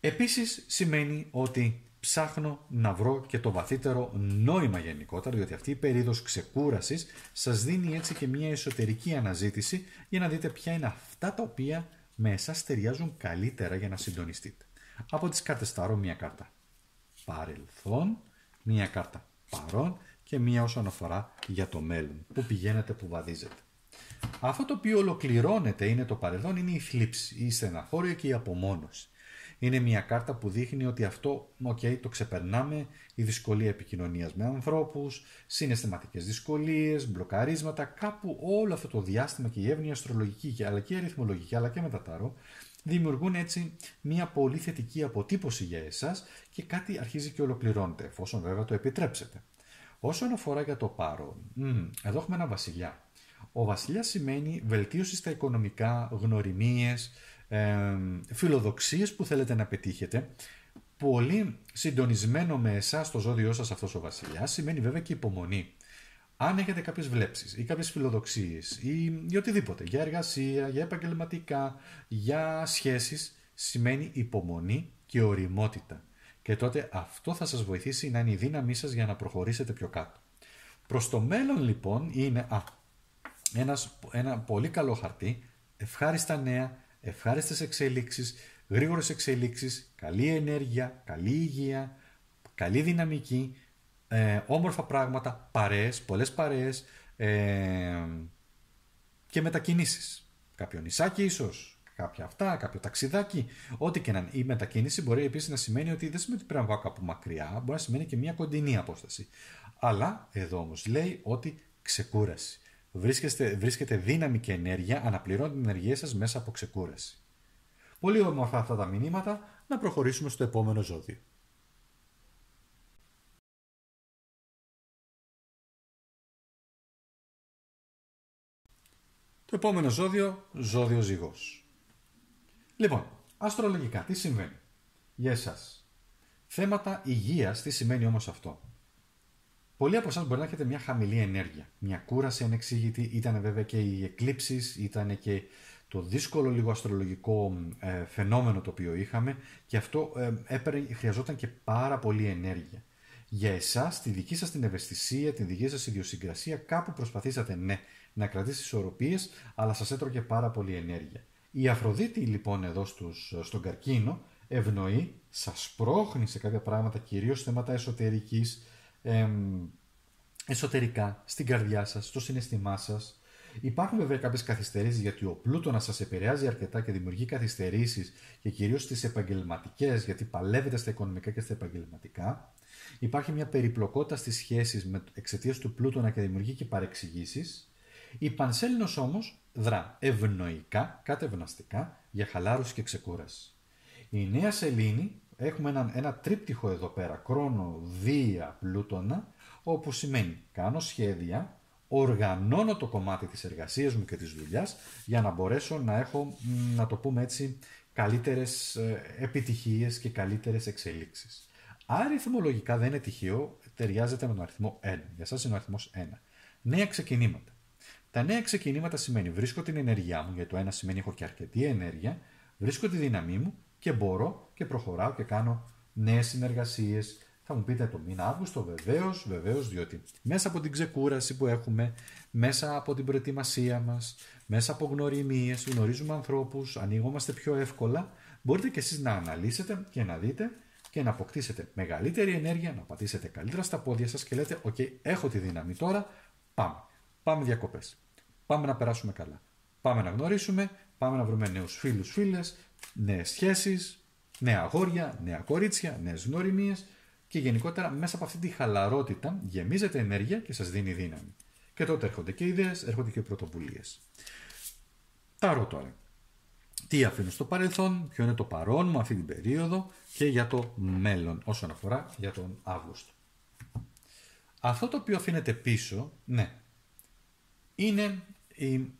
Επίσης σημαίνει ότι ψάχνω να βρω και το βαθύτερο νόημα γενικότερα, διότι αυτή η περίοδος ξεκούρασης σας δίνει έτσι και μια εσωτερική αναζήτηση για να δείτε ποια είναι αυτά τα οποία με εσάς ταιριάζουν καλύτερα για να συντονιστείτε. Από τις κάρτες Ταρό μια κάρτα παρελθόν, μια κάρτα παρόν και μία όσον αφορά για το μέλλον, που πηγαίνετε, που βαδίζετε. Αυτό το οποίο ολοκληρώνεται είναι το παρελθόν, είναι η θλίψη, η στεναχώρια και η απομόνωση. Είναι μια κάρτα που δείχνει ότι αυτό, ok, το ξεπερνάμε, η δυσκολία επικοινωνίας με ανθρώπους, συναισθηματικές δυσκολίες, μπλοκαρίσματα, κάπου όλο αυτό το διάστημα και η εύνοια αστρολογική αλλά και η αριθμολογική αλλά και μεταταρό δημιουργούν έτσι μια πολύ θετική αποτύπωση για εσάς και κάτι αρχίζει και ολοκληρώνεται, εφόσον βέβαια το επιτρέψετε. Όσον αφορά για το παρόν, εδώ έχουμε ένα βασιλιά. Ο βασιλιάς σημαίνει βελτίωση στα οικονομικά, γνωριμίες, ε, φιλοδοξίες που θέλετε να πετύχετε. Πολύ συντονισμένο με εσάς το ζώδιό σας αυτός ο βασιλιάς σημαίνει βέβαια και υπομονή. Αν έχετε κάποιες βλέψεις ή κάποιες φιλοδοξίες ή, ή οτιδήποτε για εργασία, για επαγγελματικά, για σχέσεις σημαίνει υπομονή και οριμότητα και τότε αυτό θα σας βοηθήσει να είναι η δύναμή σας για να προχωρήσετε πιο κάτω. Προς το μέλλον λοιπόν είναι α, ένας, ένα πολύ καλό χαρτί, ευχάριστα νέα, ευχάριστες εξελίξεις, γρήγορες εξελίξεις, καλή ενέργεια, καλή υγεία, καλή δυναμική, ε, όμορφα πράγματα, παρέες, πολλές παρέες ε, και μετακινήσεις. Κάποιο νησάκι ίσως, κάποια αυτά, κάποιο ταξιδάκι, ό,τι και να είναι. Η μετακίνηση μπορεί επίσης να σημαίνει ότι δεν σημαίνει ότι πρέπει να πάω κάπου μακριά, μπορεί να σημαίνει και μια κοντινή απόσταση. Αλλά εδώ όμως λέει ότι ξεκούραση. Βρίσκεστε, βρίσκεται δύναμη και ενέργεια, αναπληρώνει την ενεργεία σας μέσα από ξεκούραση. Πολύ όμορφα αυτά τα μηνύματα, να προχωρήσουμε στο επόμενο ζώδιο. Το επόμενο ζώδιο, ζώδιο ζυγός. Λοιπόν, αστρολογικά, τι συμβαίνει; Για εσά. Θέματα υγείας, τι σημαίνει όμως αυτό; Πολλοί από εσάς μπορεί να έχετε μια χαμηλή ενέργεια. Μια κούραση ανεξήγητη, ήταν βέβαια και οι εκλήψεις, ήταν και το δύσκολο λίγο αστρολογικό ε, φαινόμενο το οποίο είχαμε και αυτό ε, χρειαζόταν και πάρα πολύ ενέργεια. Για εσάς, τη δική σας την ευαισθησία, την δική σας ιδιοσυγκρασία, κάπου προσπαθήσατε ναι, να κρατήσετε ισορροπίες, αλλά σας έτρωγε πάρα πολύ ενέργεια. Η Αφροδίτη λοιπόν εδώ στους, στον καρκίνο ευνοεί, σας πρόχνει σε κάποια πράγματα, κυρίως θέματα εσωτερικής, εσωτερικά, στην καρδιά σας, στο συναισθημά σας. Υπάρχουν βέβαια κάποιες καθυστερήσεις γιατί ο πλούτονα σας επηρεάζει αρκετά και δημιουργεί καθυστερήσεις και κυρίως στις επαγγελματικές, γιατί παλεύετε στα οικονομικά και στα επαγγελματικά. Υπάρχει μια περιπλοκότητα στις σχέσεις εξαιτίας του πλούτονα και δημιουργεί και παρεξηγήσεις. Η Πανσέλινος όμως δρά ευνοϊκά, κατευναστικά για χαλάρωση και ξεκούραση. Η νέα σελήνη έχουμε ένα, ένα τρίπτυχο εδώ πέρα, κρόνο, δία, πλούτονα, όπου σημαίνει κάνω σχέδια, οργανώνω το κομμάτι της εργασίας μου και της δουλειάς για να μπορέσω να έχω, να το πούμε έτσι, καλύτερες ε, επιτυχίες και καλύτερες εξελίξεις. Αριθμολογικά δεν είναι τυχαίο, ταιριάζεται με τον αριθμό 1. Για σας είναι ο αριθμός 1. Νέα ξεκινήματα. Τα νέα ξεκινήματα σημαίνει βρίσκω την ενέργειά μου, γιατί το ένα σημαίνει έχω και αρκετή ενέργεια, βρίσκω τη δύναμή μου και μπορώ και προχωράω και κάνω νέες συνεργασίες. Θα μου πείτε το μήνα Αύγουστο, βεβαίως, βεβαίως, διότι μέσα από την ξεκούραση που έχουμε, μέσα από την προετοιμασία μας, μέσα από γνωριμίες, γνωρίζουμε ανθρώπους, ανοίγομαστε πιο εύκολα, μπορείτε και εσείς να αναλύσετε και να δείτε και να αποκτήσετε μεγαλύτερη ενέργεια, να πατήσετε καλύτερα στα πόδια σας και λέτε: OK, έχω τη δύναμη τώρα, πάμε. Πάμε διακοπές. Πάμε να περάσουμε καλά. Πάμε να γνωρίσουμε, πάμε να βρούμε νέους φίλους, φίλες, νέες σχέσεις, νέα αγόρια, νέα κορίτσια, νέες γνωριμίες και γενικότερα μέσα από αυτή τη χαλαρότητα γεμίζεται ενέργεια και σας δίνει δύναμη. Και τότε έρχονται και ιδέες, έρχονται και πρωτοβουλίες. Τάρο τώρα. Τι αφήνω στο παρελθόν, ποιο είναι το παρόν μου αυτή την περίοδο και για το μέλλον όσον αφορά για τον Αύγουστο. Αυτό το οποίο αφήνεται πίσω, ναι, είναι η...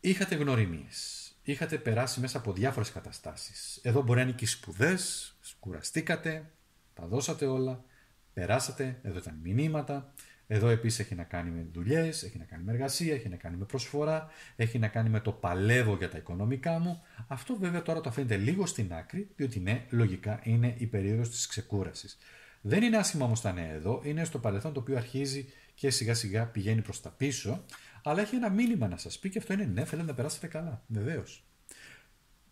είχατε γνωριμίες, είχατε περάσει μέσα από διάφορες καταστάσεις. Εδώ μπορεί να είναι και οι σπουδές, κουραστήκατε, τα δώσατε όλα, περάσατε, εδώ ήταν μηνύματα, εδώ επίσης έχει να κάνει με δουλειές, έχει να κάνει με εργασία, έχει να κάνει με προσφορά, έχει να κάνει με το παλεύω για τα οικονομικά μου. Αυτό βέβαια τώρα το αφήνετε λίγο στην άκρη, διότι ναι, λογικά είναι η περίοδος της ξεκούρασης. Δεν είναι άσχημα όμως τα νέα εδώ, είναι στο παρελθόν το οποίο αρχίζει και σιγά σιγά πηγαίνει προς τα πίσω, αλλά έχει ένα μήνυμα να σας πει και αυτό είναι ναι, θέλετε να περάσετε καλά, βεβαίως.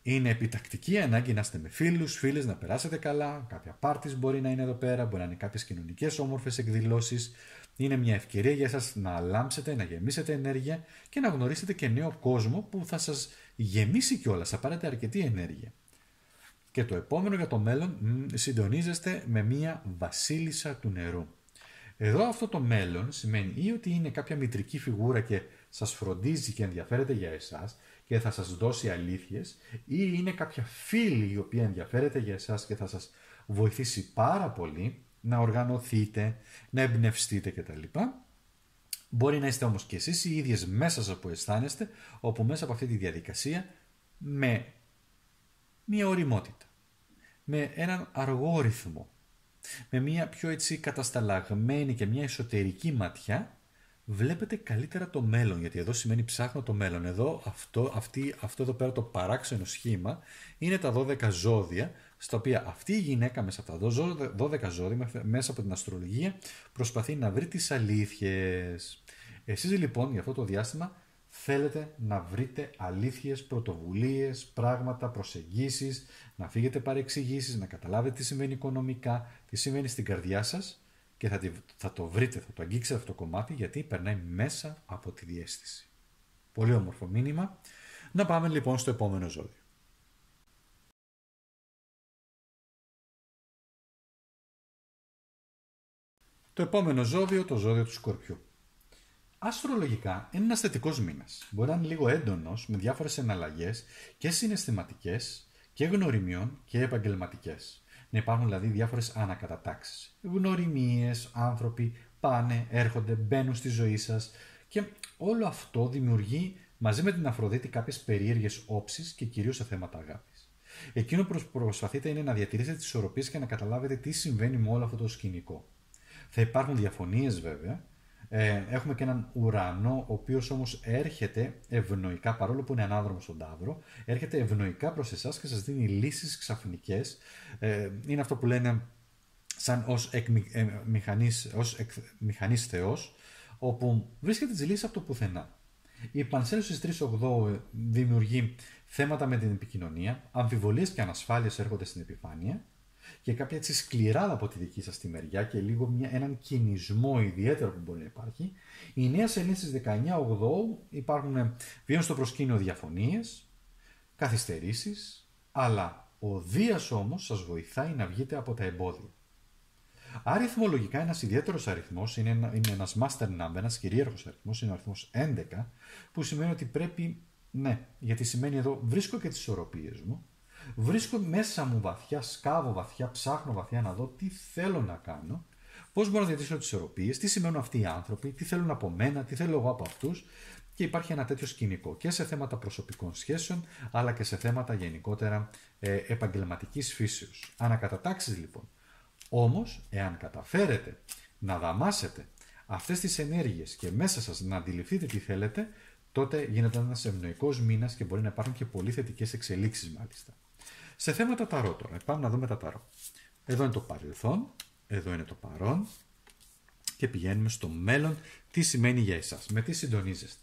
Είναι επιτακτική ανάγκη να είστε με φίλους, φίλες, να περάσετε καλά. Κάποια πάρτις μπορεί να είναι εδώ πέρα, μπορεί να είναι κάποιες κοινωνικές όμορφες εκδηλώσεις. Είναι μια ευκαιρία για εσά να λάμψετε, να γεμίσετε ενέργεια και να γνωρίσετε και νέο κόσμο που θα σας γεμίσει κιόλας. Θα πάρετε αρκετή ενέργεια. Και το επόμενο για το μέλλον συντονίζεστε με μια βασίλισσα του νερού. Εδώ αυτό το μέλλον σημαίνει ή ότι είναι κάποια μητρική φιγούρα και σας φροντίζει και ενδιαφέρεται για εσάς και θα σας δώσει αλήθειες ή είναι κάποια φίλη η οποία ενδιαφέρεται για εσάς και θα σας βοηθήσει πάρα πολύ να οργανωθείτε, να εμπνευστείτε κτλ. Μπορεί να είστε όμως και εσείς οι ίδιες μέσα σας που αισθάνεστε, όπου μέσα από αυτή τη διαδικασία με μια οριμότητα, με έναν αργό ρυθμό, με μια πιο έτσι κατασταλαγμένη και μια εσωτερική ματιά βλέπετε καλύτερα το μέλλον, γιατί εδώ σημαίνει ψάχνω το μέλλον. Εδώ αυτό, αυτή, αυτό εδώ πέρα το παράξενο σχήμα είναι τα 12 ζώδια, στα οποία αυτή η γυναίκα μέσα από τα 12 ζώδια, μέσα από την αστρολογία, προσπαθεί να βρει τις αλήθειες. Εσείς λοιπόν για αυτό το διάστημα θέλετε να βρείτε αλήθειες, πρωτοβουλίες, πράγματα, προσεγγίσεις, να φύγετε παρεξηγήσεις, να καταλάβετε τι συμβαίνει οικονομικά, τι συμβαίνει στην καρδιά σας και θα, θα το βρείτε, θα το αγγίξετε αυτό το κομμάτι γιατί περνάει μέσα από τη διέστηση. Πολύ όμορφο μήνυμα. Να πάμε λοιπόν στο επόμενο ζώδιο. Το επόμενο ζώδιο, το ζώδιο του Σκορπιού. Αστρολογικά είναι ένας θετικός μήνας. Μπορεί να είναι λίγο έντονος με διάφορες εναλλαγές και συναισθηματικές και γνωριμιών και επαγγελματικές. Να υπάρχουν δηλαδή διάφορες ανακατατάξεις. Γνωριμίες, άνθρωποι πάνε, έρχονται, μπαίνουν στη ζωή σας και όλο αυτό δημιουργεί μαζί με την Αφροδίτη κάποιες περίεργες όψεις και κυρίως σε θέματα αγάπης. Εκείνο που προσπαθείτε είναι να διατηρήσετε τις ισορροπίες και να καταλάβετε τι συμβαίνει με όλο αυτό το σκηνικό. Θα υπάρχουν διαφωνίες βέβαια, ε, έχουμε και έναν ουρανό, ο οποίος όμως έρχεται ευνοϊκά, παρόλο που είναι ανάδρομος στον Ταύρο, έρχεται ευνοϊκά προς εσάς και σας δίνει λύσεις ξαφνικές. Ε, είναι αυτό που λένε σαν ως, εκ, ε, μηχανής, ως εκ, μηχανής θεός, όπου βρίσκεται τις λύσεις από το πουθενά. Η Πανσέλωση 3.8 δημιουργεί θέματα με την επικοινωνία, αμφιβολίες και ανασφάλειες έρχονται στην επιφάνεια και κάποια έτσι σκληράδα από τη δική σας τη μεριά και λίγο μια, έναν κινησμό ιδιαίτερο που μπορεί να υπάρχει. Η νέα σελήνη στις 19.8 υπάρχουν, βγαίνουν στο προσκήνιο διαφωνίες, καθυστερήσεις, αλλά ο Δίας όμως σας βοηθάει να βγείτε από τα εμπόδια. Αριθμολογικά ένας ιδιαίτερος αριθμός είναι, ένα, είναι ένας master number, ένας κυρίαρχος αριθμός, είναι ο αριθμός 11, που σημαίνει ότι πρέπει, ναι, γιατί σημαίνει εδώ βρίσκω και τις ισορροπίες μου, Βρίσκω μέσα μου βαθιά, σκάβω βαθιά, ψάχνω βαθιά να δω τι θέλω να κάνω, πώς μπορώ να διατηρήσω τις ισορροπίες, τι σημαίνουν αυτοί οι άνθρωποι, τι θέλουν από μένα, τι θέλω εγώ από αυτούς. Και υπάρχει ένα τέτοιο σκηνικό και σε θέματα προσωπικών σχέσεων, αλλά και σε θέματα γενικότερα ε, επαγγελματικής φύσεως. Ανακατατάξεις λοιπόν. Όμως, εάν καταφέρετε να δαμάσετε αυτές τις ενέργειες και μέσα σας να αντιληφθείτε τι θέλετε, τότε γίνεται ένας ευνοϊκός μήνας και μπορεί να υπάρχουν και πολύ θετικές εξελίξεις μάλιστα. Σε θέματα ταρό τώρα, πάμε να δούμε τα ταρό. Εδώ είναι το παρελθόν, εδώ είναι το παρόν και πηγαίνουμε στο μέλλον τι σημαίνει για εσάς, με τι συντονίζεστε.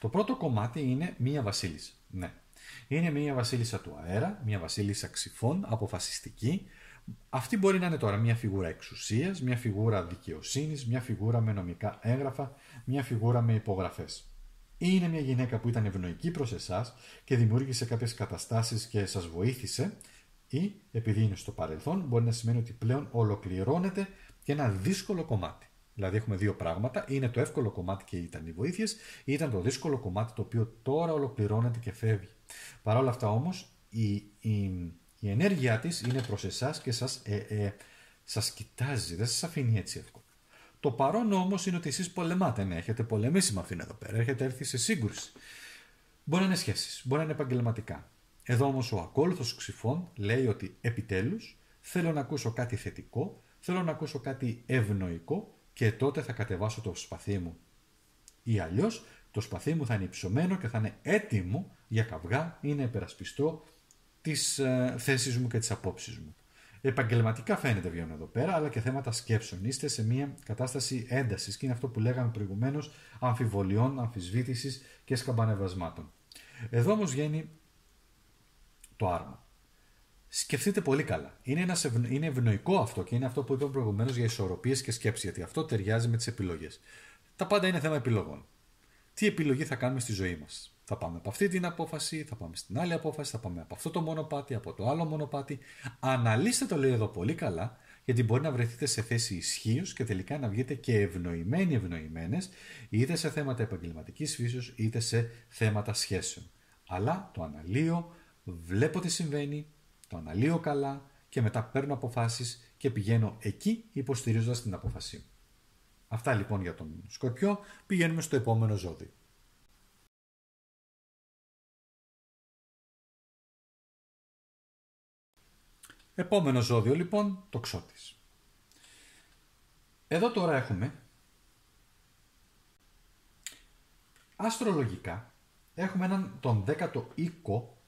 Το πρώτο κομμάτι είναι μία βασίλισσα. Ναι. Είναι μία βασίλισσα του αέρα, μία βασίλισσα ξυφών, αποφασιστική. Αυτή μπορεί να είναι τώρα μία φιγούρα εξουσίας, μία φιγούρα δικαιοσύνης, μία φιγούρα με νομικά έγγραφα, μία φιγούρα με υπογραφές ή είναι μια γυναίκα που ήταν ευνοϊκή προς εσάς και δημιούργησε κάποιες καταστάσεις και σας βοήθησε Ή επειδή είναι στο παρελθόν, μπορεί να σημαίνει ότι πλέον ολοκληρώνεται και ένα δύσκολο κομμάτι. Δηλαδή έχουμε δύο πράγματα. Είναι το εύκολο κομμάτι και ήταν οι βοήθειες, ή ήταν το δύσκολο κομμάτι το οποίο τώρα ολοκληρώνεται και φεύγει. Παρ' όλα αυτά όμως, η, η, η ενέργειά της είναι προς εσάς και σας ε, ε, σας κοιτάζει, δεν σας αφήνει έτσι εύκολα. Το παρόν όμως είναι ότι εσείς πολεμάτε, ναι, έχετε πολεμήσει με αυτήν εδώ πέρα, έχετε έρθει σε σύγκρουση. Μπορεί να είναι σχέσεις, μπορεί να είναι επαγγελματικά. Εδώ όμως ο ακόλουθος ξυφών λέει ότι επιτέλους θέλω να ακούσω κάτι θετικό, θέλω να ακούσω κάτι ευνοϊκό και τότε θα κατεβάσω το σπαθί μου. Ή αλλιώς το σπαθί μου θα είναι υψωμένο και θα είναι έτοιμο για καυγά ή να υπερασπιστώ τις ε, θέσεις μου και τις απόψεις μου. Επαγγελματικά φαίνεται βγαίνουν εδώ πέρα, αλλά και θέματα σκέψεων. Είστε σε μια κατάσταση έντασης και είναι αυτό που λέγαμε προηγουμένως αμφιβολιών, αμφισβήτησης και σκαμπανεβασμάτων. Εδώ όμως βγαίνει το άρμα. Σκεφτείτε πολύ καλά. Είναι, ένας είναι ευνοϊκό αυτό και είναι αυτό που είπαμε προηγουμένως για ισορροπίες και σκέψη, γιατί αυτό ταιριάζει με τις επιλογές. Τα πάντα είναι θέμα επιλογών. Τι επιλογή θα κάνουμε στη ζωή μας; Θα πάμε από αυτή την απόφαση, θα πάμε στην άλλη απόφαση, θα πάμε από αυτό το μονοπάτι, από το άλλο μονοπάτι. Αναλύστε το λέει εδώ πολύ καλά, γιατί μπορεί να βρεθείτε σε θέση ισχύως και τελικά να βγείτε και ευνοημένοι ευνοημένες, είτε σε θέματα επαγγελματικής φύσεως, είτε σε θέματα σχέσεων. Αλλά το αναλύω, βλέπω τι συμβαίνει, το αναλύω καλά και μετά παίρνω αποφάσεις και πηγαίνω εκεί υποστηρίζοντας την απόφασή μου. Αυτά λοιπόν για τον Σκορπιό. Πηγαίνουμε στο επόμενο ζώδιο. Επόμενο ζώδιο λοιπόν, το ξώτης. Εδώ τώρα έχουμε αστρολογικά έχουμε έναν τον δέκατο οίκο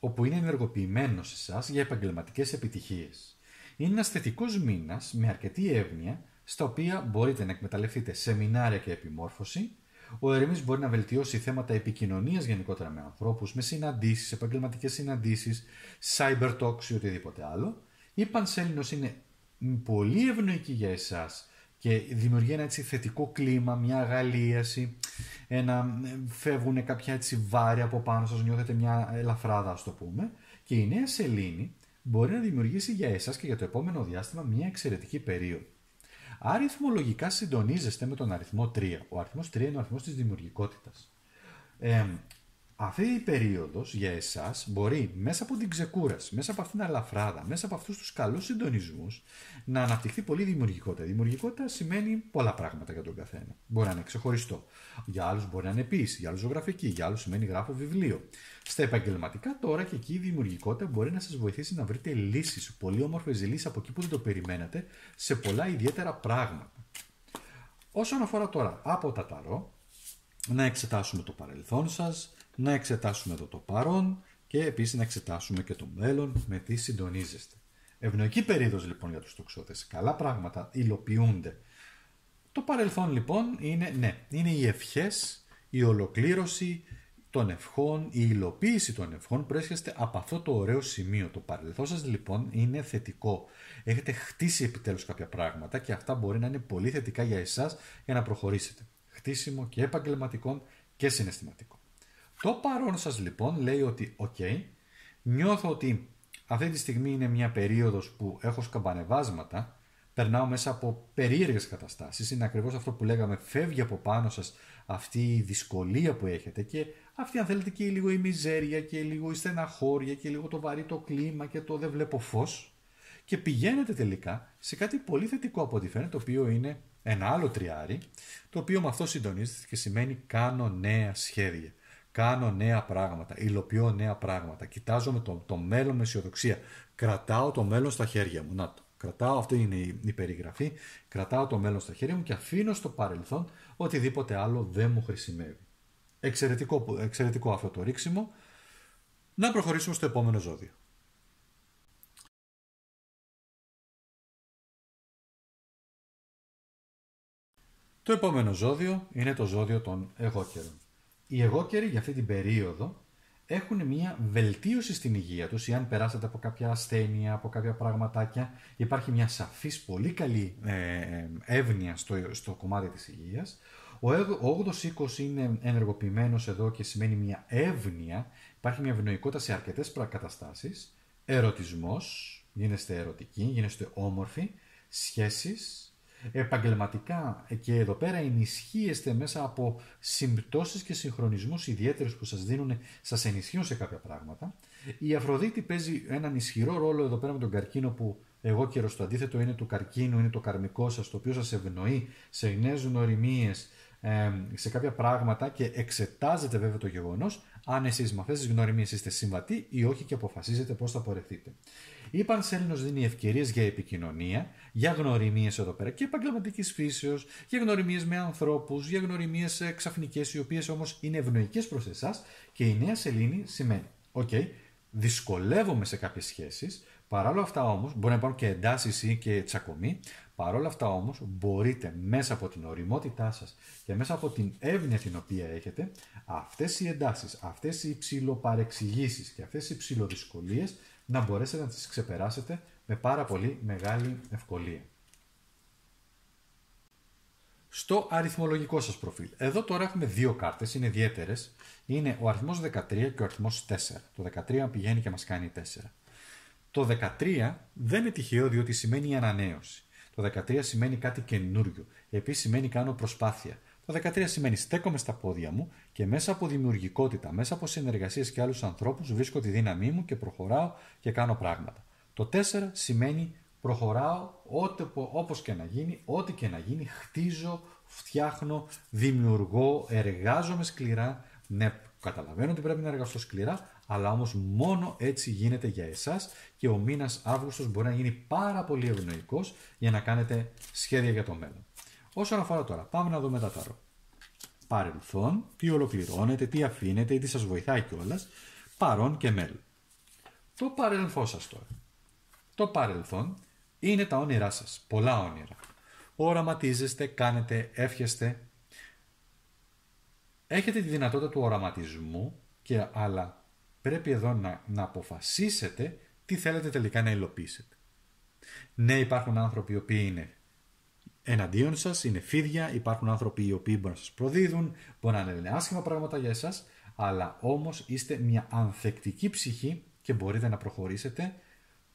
όπου είναι ενεργοποιημένο σε εσάς για επαγγελματικές επιτυχίες. Είναι ένας θετικός μήνας με αρκετή εύνοια, στα οποία μπορείτε να εκμεταλλευτείτε σεμινάρια και επιμόρφωση. Ο Ερεμής μπορεί να βελτιώσει θέματα επικοινωνίας γενικότερα με ανθρώπους, με συναντήσεις, επαγγελματικές συναντήσεις, cyber talks ή οτιδήποτε άλλο. Η Πανσέλινος είναι πολύ ευνοϊκή για εσάς και δημιουργεί ένα έτσι θετικό κλίμα, μια αγαλίαση, ένα, φεύγουν κάποια έτσι βάρη από πάνω σας, νιώθετε μια ελαφράδα ας το πούμε και η νέα σελήνη μπορεί να δημιουργήσει για εσάς και για το επόμενο διάστημα μια εξαιρετική περίοδο. Αριθμολογικά συντονίζεστε με τον αριθμό 3. Ο αριθμός 3 είναι ο αριθμός της δημιουργικότητας. Ε, αυτή η περίοδος για εσάς μπορεί μέσα από την ξεκούραση, μέσα από αυτήν την αλαφράδα, μέσα από αυτούς τους καλούς συντονισμούς να αναπτυχθεί πολύ δημιουργικότητα. Δημιουργικότητα σημαίνει πολλά πράγματα για τον καθένα. Μπορεί να είναι ξεχωριστό. Για άλλους μπορεί να είναι επίσης, για άλλους ζωγραφική, για άλλους σημαίνει γράφω βιβλίο. Στα επαγγελματικά τώρα και εκεί η δημιουργικότητα μπορεί να σας βοηθήσει να βρείτε λύσεις, πολύ όμορφες λύσεις από εκεί που δεν το περιμένετε, σε πολλά ιδιαίτερα πράγματα. Όσον αφορά τώρα από τα ταρό, να εξετάσουμε το παρελθόν σας, να εξετάσουμε εδώ το παρόν και επίσης να εξετάσουμε και το μέλλον με τι συντονίζεστε. Ευνοϊκή περίοδος λοιπόν για τους τοξότες. Καλά πράγματα υλοποιούνται. Το παρελθόν λοιπόν είναι, ναι, είναι οι ευχές, η ολοκλήρωση των ευχών, η υλοποίηση των ευχών προέρχεστε από αυτό το ωραίο σημείο. Το παρελθόν σας λοιπόν είναι θετικό. Έχετε χτίσει επιτέλους κάποια πράγματα και αυτά μπορεί να είναι πολύ θετικά για εσάς για να προχωρήσετε. Χτίσιμο και επαγγελματικών και συναισθηματικών. Το παρόν σας λοιπόν λέει ότι οκ, νιώθω ότι αυτή τη στιγμή είναι μια περίοδος που έχω σκαμπανεβάσματα, περνάω μέσα από περίεργες καταστάσεις, είναι ακριβώς αυτό που λέγαμε φεύγει από πάνω σας αυτή η δυσκολία που έχετε και αυτή αν θέλετε και λίγο η μιζέρια και λίγο η στεναχώρια και λίγο το βαρύ το κλίμα και το δεν βλέπω φως και πηγαίνετε τελικά σε κάτι πολύ θετικό από ό,τι φαίνεται, το οποίο είναι ένα άλλο τριάρι, το οποίο με αυτό συντονίζεται και σημαίνει κάνω νέα σχέδια. Κάνω νέα πράγματα, υλοποιώ νέα πράγματα, κοιτάζω το, το μέλλον με αισιοδοξία. Κρατάω το μέλλον στα χέρια μου. Να το. Κρατάω, αυτή είναι η, η περιγραφή. Κρατάω το μέλλον στα χέρια μου και αφήνω στο παρελθόν οτιδήποτε άλλο δεν μου χρησιμεύει. Εξαιρετικό, εξαιρετικό αυτό το ρίξιμο. Να προχωρήσουμε στο επόμενο ζώδιο. Το επόμενο ζώδιο είναι το ζώδιο των εγώκερων. Οι εγώκεροι για αυτή την περίοδο έχουν μια βελτίωση στην υγεία τους. Ή αν περάσατε από κάποια ασθένεια, από κάποια πραγματάκια υπάρχει μια σαφής πολύ καλή ε, εύνοια στο, στο κομμάτι της υγείας. Ο 8ος οίκος είναι ενεργοποιημένος εδώ και σημαίνει μια εύνοια, υπάρχει μια ευνοϊκότητα σε αρκετές καταστάσεις. Ερωτισμός, γίνεστε ερωτικοί, γίνεστε όμορφοι, σχέσεις, επαγγελματικά και εδώ πέρα ενισχύεστε μέσα από συμπτώσεις και συγχρονισμούς ιδιαίτερους που σας δίνουν, σας ενισχύουν σε κάποια πράγματα. Η Αφροδίτη παίζει έναν ισχυρό ρόλο εδώ πέρα με τον καρκίνο που εγώ καιρο στο αντίθετο είναι του καρκίνου, είναι το καρμικό σας το οποίο σας ευνοεί σε νέες γνωριμίες, σε κάποια πράγματα και εξετάζετε βέβαια το γεγονός αν εσείς με αυτές τις γνωριμίες είστε συμβατοί ή όχι και αποφασίζετε πώς θα πορευτείτε. Η Πανσέλινος δίνει ευκαιρίες για επικοινωνία, για γνωριμίες εδώ πέρα και επαγγελματικής φύσεως, για γνωριμίες με ανθρώπους, για γνωριμίες ε, ξαφνικές οι οποίες όμως είναι ευνοϊκές προς εσάς και η νέα σελήνη σημαίνει, ok, okay, δυσκολεύομαι σε κάποιες σχέσεις, παρόλα αυτά όμως, μπορεί να υπάρχουν και εντάσεις ή και τσακωμοί, παρόλα αυτά όμως μπορείτε μέσα από την οριμότητά σας και μέσα από την εύνοια την οποία έχετε, αυτές οι εντάσεις, αυτές οι ψηλοπαρεξηγήσεις και αυτές οι ψηλοδυσκολίες να μπορέσετε να τις ξεπεράσετε με πάρα πολύ μεγάλη ευκολία. Στο αριθμολογικό σας προφίλ. Εδώ τώρα έχουμε δύο κάρτες, είναι ιδιαίτερες. Είναι ο αριθμός 13 και ο αριθμός 4. Το 13 πηγαίνει και μας κάνει 4. Το 13 δεν είναι τυχαίο διότι σημαίνει ανανέωση. Το 13 σημαίνει κάτι καινούριο. Επίσης σημαίνει κάνω προσπάθεια. Το 13 σημαίνει στέκομαι στα πόδια μου και μέσα από δημιουργικότητα, μέσα από συνεργασίες και άλλους ανθρώπους βρίσκω τη δύναμή μου και προχωράω και κάνω πράγματα. Το 4 σημαίνει προχωράω όπως και να γίνει, ό,τι και να γίνει, χτίζω, φτιάχνω, δημιουργώ, εργάζομαι σκληρά. Ναι, καταλαβαίνω ότι πρέπει να εργαστώ σκληρά, αλλά όμως μόνο έτσι γίνεται για εσάς και ο μήνας Αύγουστος μπορεί να γίνει πάρα πολύ ευνοϊκός για να κάνετε σχέδια για το μέλλον. Όσον αφορά τώρα, πάμε να δούμε τα ταρό. Παρελθόν, τι ολοκληρώνετε, τι αφήνετε ή τι σας βοηθάει κιόλας, παρόν και μέλλον. Το παρελθόν σας τώρα. Το παρελθόν είναι τα όνειρά σας, πολλά όνειρα. Οραματίζεστε, κάνετε, εύχεστε. Έχετε τη δυνατότητα του οραματισμού και αλλά πρέπει εδώ να, να αποφασίσετε τι θέλετε τελικά να υλοποιήσετε. Ναι, υπάρχουν άνθρωποι οι οποίοι είναι εναντίον σας, είναι φίδια, υπάρχουν άνθρωποι οι οποίοι μπορούν να σας προδίδουν, μπορεί να λένε άσχημα πράγματα για εσάς, αλλά όμως είστε μια ανθεκτική ψυχή και μπορείτε να προχωρήσετε